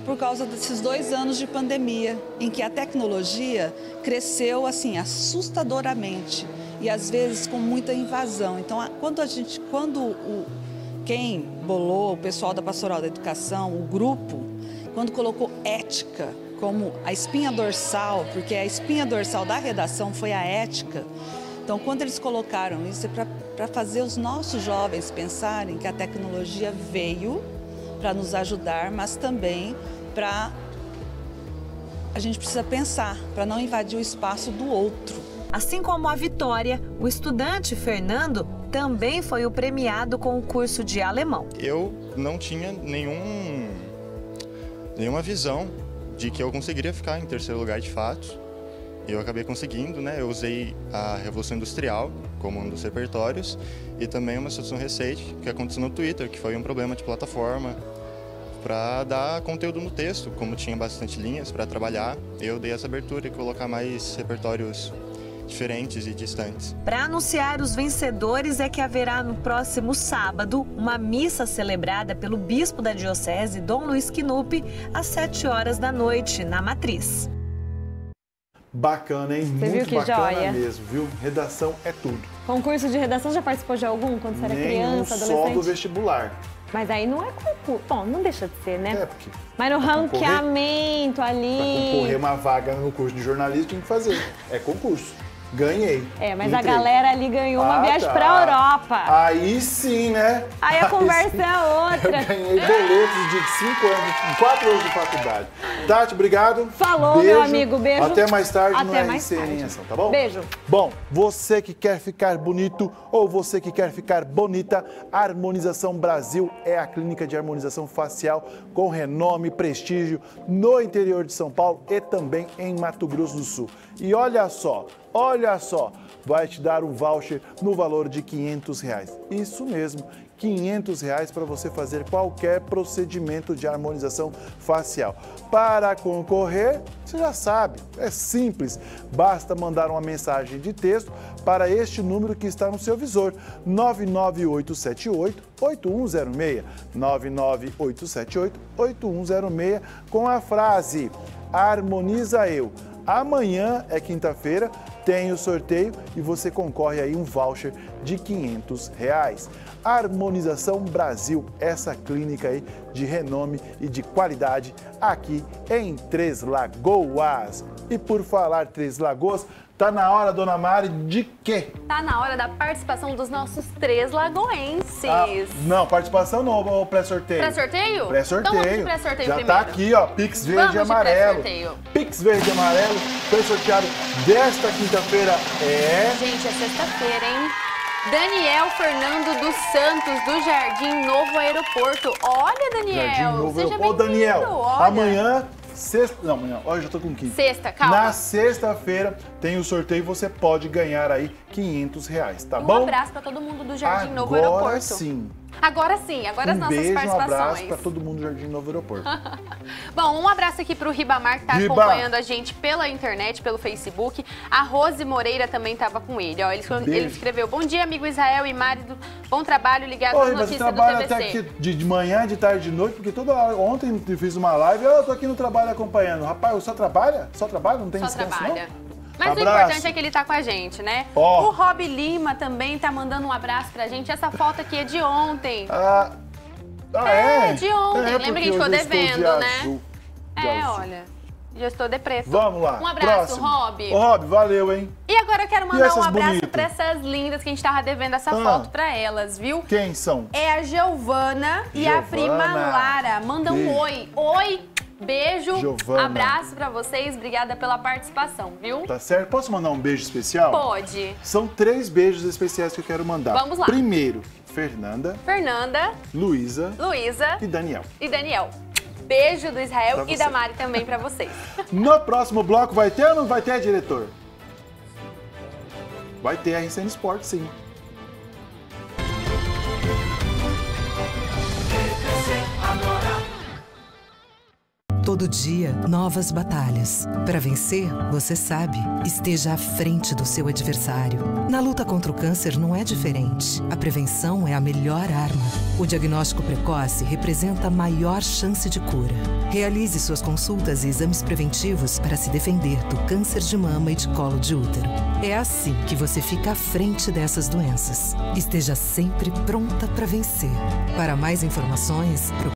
por causa desses dois anos de pandemia, em que a tecnologia cresceu assim assustadoramente e às vezes com muita invasão. Então, quando a gente, quando o quem bolou, o pessoal da Pastoral da Educação, o grupo, quando colocou ética como a espinha dorsal, porque a espinha dorsal da redação foi a ética. Então, quando eles colocaram isso, é para fazer os nossos jovens pensarem que a tecnologia veio para nos ajudar, mas também para. A gente precisa pensar, para não invadir o espaço do outro. Assim como a Vitória, o estudante Fernando também foi o premiado com o curso de alemão. Eu não tinha nenhum, nenhuma visão de que eu conseguiria ficar em terceiro lugar de fato. Eu acabei conseguindo, né? Eu usei a Revolução Industrial como um dos repertórios e também uma situação recente que aconteceu no Twitter, que foi um problema de plataforma para dar conteúdo no texto, como tinha bastante linhas para trabalhar, eu dei essa abertura e colocar mais repertórios diferentes e distantes. Para anunciar os vencedores é que haverá no próximo sábado uma missa celebrada pelo bispo da diocese, Dom Luiz Quinupe, às 7 horas da noite, na Matriz. Bacana, hein? Você Muito viu que bacana joia? mesmo, viu? Redação é tudo. Concurso de redação já participou de algum quando você era criança, um só adolescente? do vestibular. Mas aí não é concurso. Bom, não deixa de ser, né? É, porque Mas no pra ranqueamento ali. concorrer uma vaga no curso de jornalismo tinha que fazer. É concurso. Ganhei. É, mas a Entrei. galera ali ganhou uma Ah, viagem tá. pra Europa. Aí sim, né? Aí a conversa sim. é outra. Eu ganhei boletos de 5 anos, 4 anos de faculdade. Tati, obrigado. Falou, Beijo. meu amigo. Beijo. Até mais tarde no Até mais RCN ação, tá bom? Beijo. Bom, você que quer ficar bonito ou você que quer ficar bonita, a Harmonização Brasil é a clínica de harmonização facial com renome e prestígio no interior de São Paulo e também em Mato Grosso do Sul. E olha só, olha só, vai te dar um voucher no valor de 500 reais. Isso mesmo, 500 reais para você fazer qualquer procedimento de harmonização facial. Para concorrer, você já sabe, é simples. Basta mandar uma mensagem de texto para este número que está no seu visor, 99878 8106. 99878 8106 com a frase Harmoniza eu. Amanhã é quinta-feira, tem o sorteio e você concorre aí um voucher de 500 reais. Harmonização Brasil, essa clínica aí de renome e de qualidade aqui em Três Lagoas. E por falar Três Lagoas, tá na hora, dona Mari, de quê? Tá na hora da participação dos nossos três lagoenses. Ah, não, participação não, ou pré-sorteio? Pré-sorteio? Pré-sorteio. Então vamos pré-sorteio Já primeiro. tá aqui, ó, Pix verde Vamos e amarelo. Pix verde e amarelo foi sorteado desta quinta-feira. É. Gente, é sexta-feira, hein? Daniel Fernando dos Santos, do Jardim Novo Aeroporto. Olha, Daniel, Jardim Novo. seja Ô, Daniel, bem-vindo. Olha. amanhã sexta. Não, amanhã. Olha, eu já tô com quinta. Sexta, calma. Na sexta-feira tem o sorteio e você pode ganhar aí 500 reais, tá um bom? abraço para todo mundo do Jardim Novo Agora Aeroporto. sim. Agora sim, agora as um nossas beijo, um participações. abraço pra todo mundo do Jardim Novo Aeroporto. Bom, um abraço aqui pro Ribamar, que tá Riba. acompanhando a gente pela internet, pelo Facebook. A Rose Moreira também tava com ele, ó. Ele, ele escreveu, bom dia, amigo Israel e Mari, do- bom trabalho, ligado Riba, você notícias do trabalha TVC. até aqui de, manhã, de tarde, de noite, porque toda hora, ontem fiz uma live, eu tô aqui no trabalho acompanhando. Rapaz, só trabalha? Só trabalha? Não tem Só descanso, trabalha. não? Mas o Abraço. importante é que ele tá com a gente, né? Ó. O Rob Lima também tá mandando um abraço pra gente. Essa foto aqui é de ontem. Ah, ah, é? É, de ontem. É, Lembra que a gente ficou estou de devendo, né? azul. De É, azul. olha. Já estou depresso. Vamos lá. Um abraço, Próximo. Rob. Ô, Rob, valeu, hein? E agora eu quero mandar um abraço pra essas lindas que a gente tava devendo essa Ah. foto pra elas, viu? Quem são? É a Giovana e a prima Lara. Manda um oi. Oi, beijo, Giovana. abraço pra vocês. Obrigada pela participação, viu? Tá certo? Posso mandar um beijo especial? Pode. São três beijos especiais que eu quero mandar. Vamos lá. Primeiro, Fernanda, Fernanda, Luísa Luísa e Daniel. e Daniel. Beijo do Israel e da Mari também pra vocês. No próximo bloco vai ter ou não vai ter, diretor? Vai ter a RCN Sport, sim. Todo dia, novas batalhas. Para vencer, você sabe, esteja à frente do seu adversário. Na luta contra o câncer não é diferente. A prevenção é a melhor arma. O diagnóstico precoce representa a maior chance de cura. Realize suas consultas e exames preventivos para se defender do câncer de mama e de colo de útero. É assim que você fica à frente dessas doenças. Esteja sempre pronta para vencer. Para mais informações, procure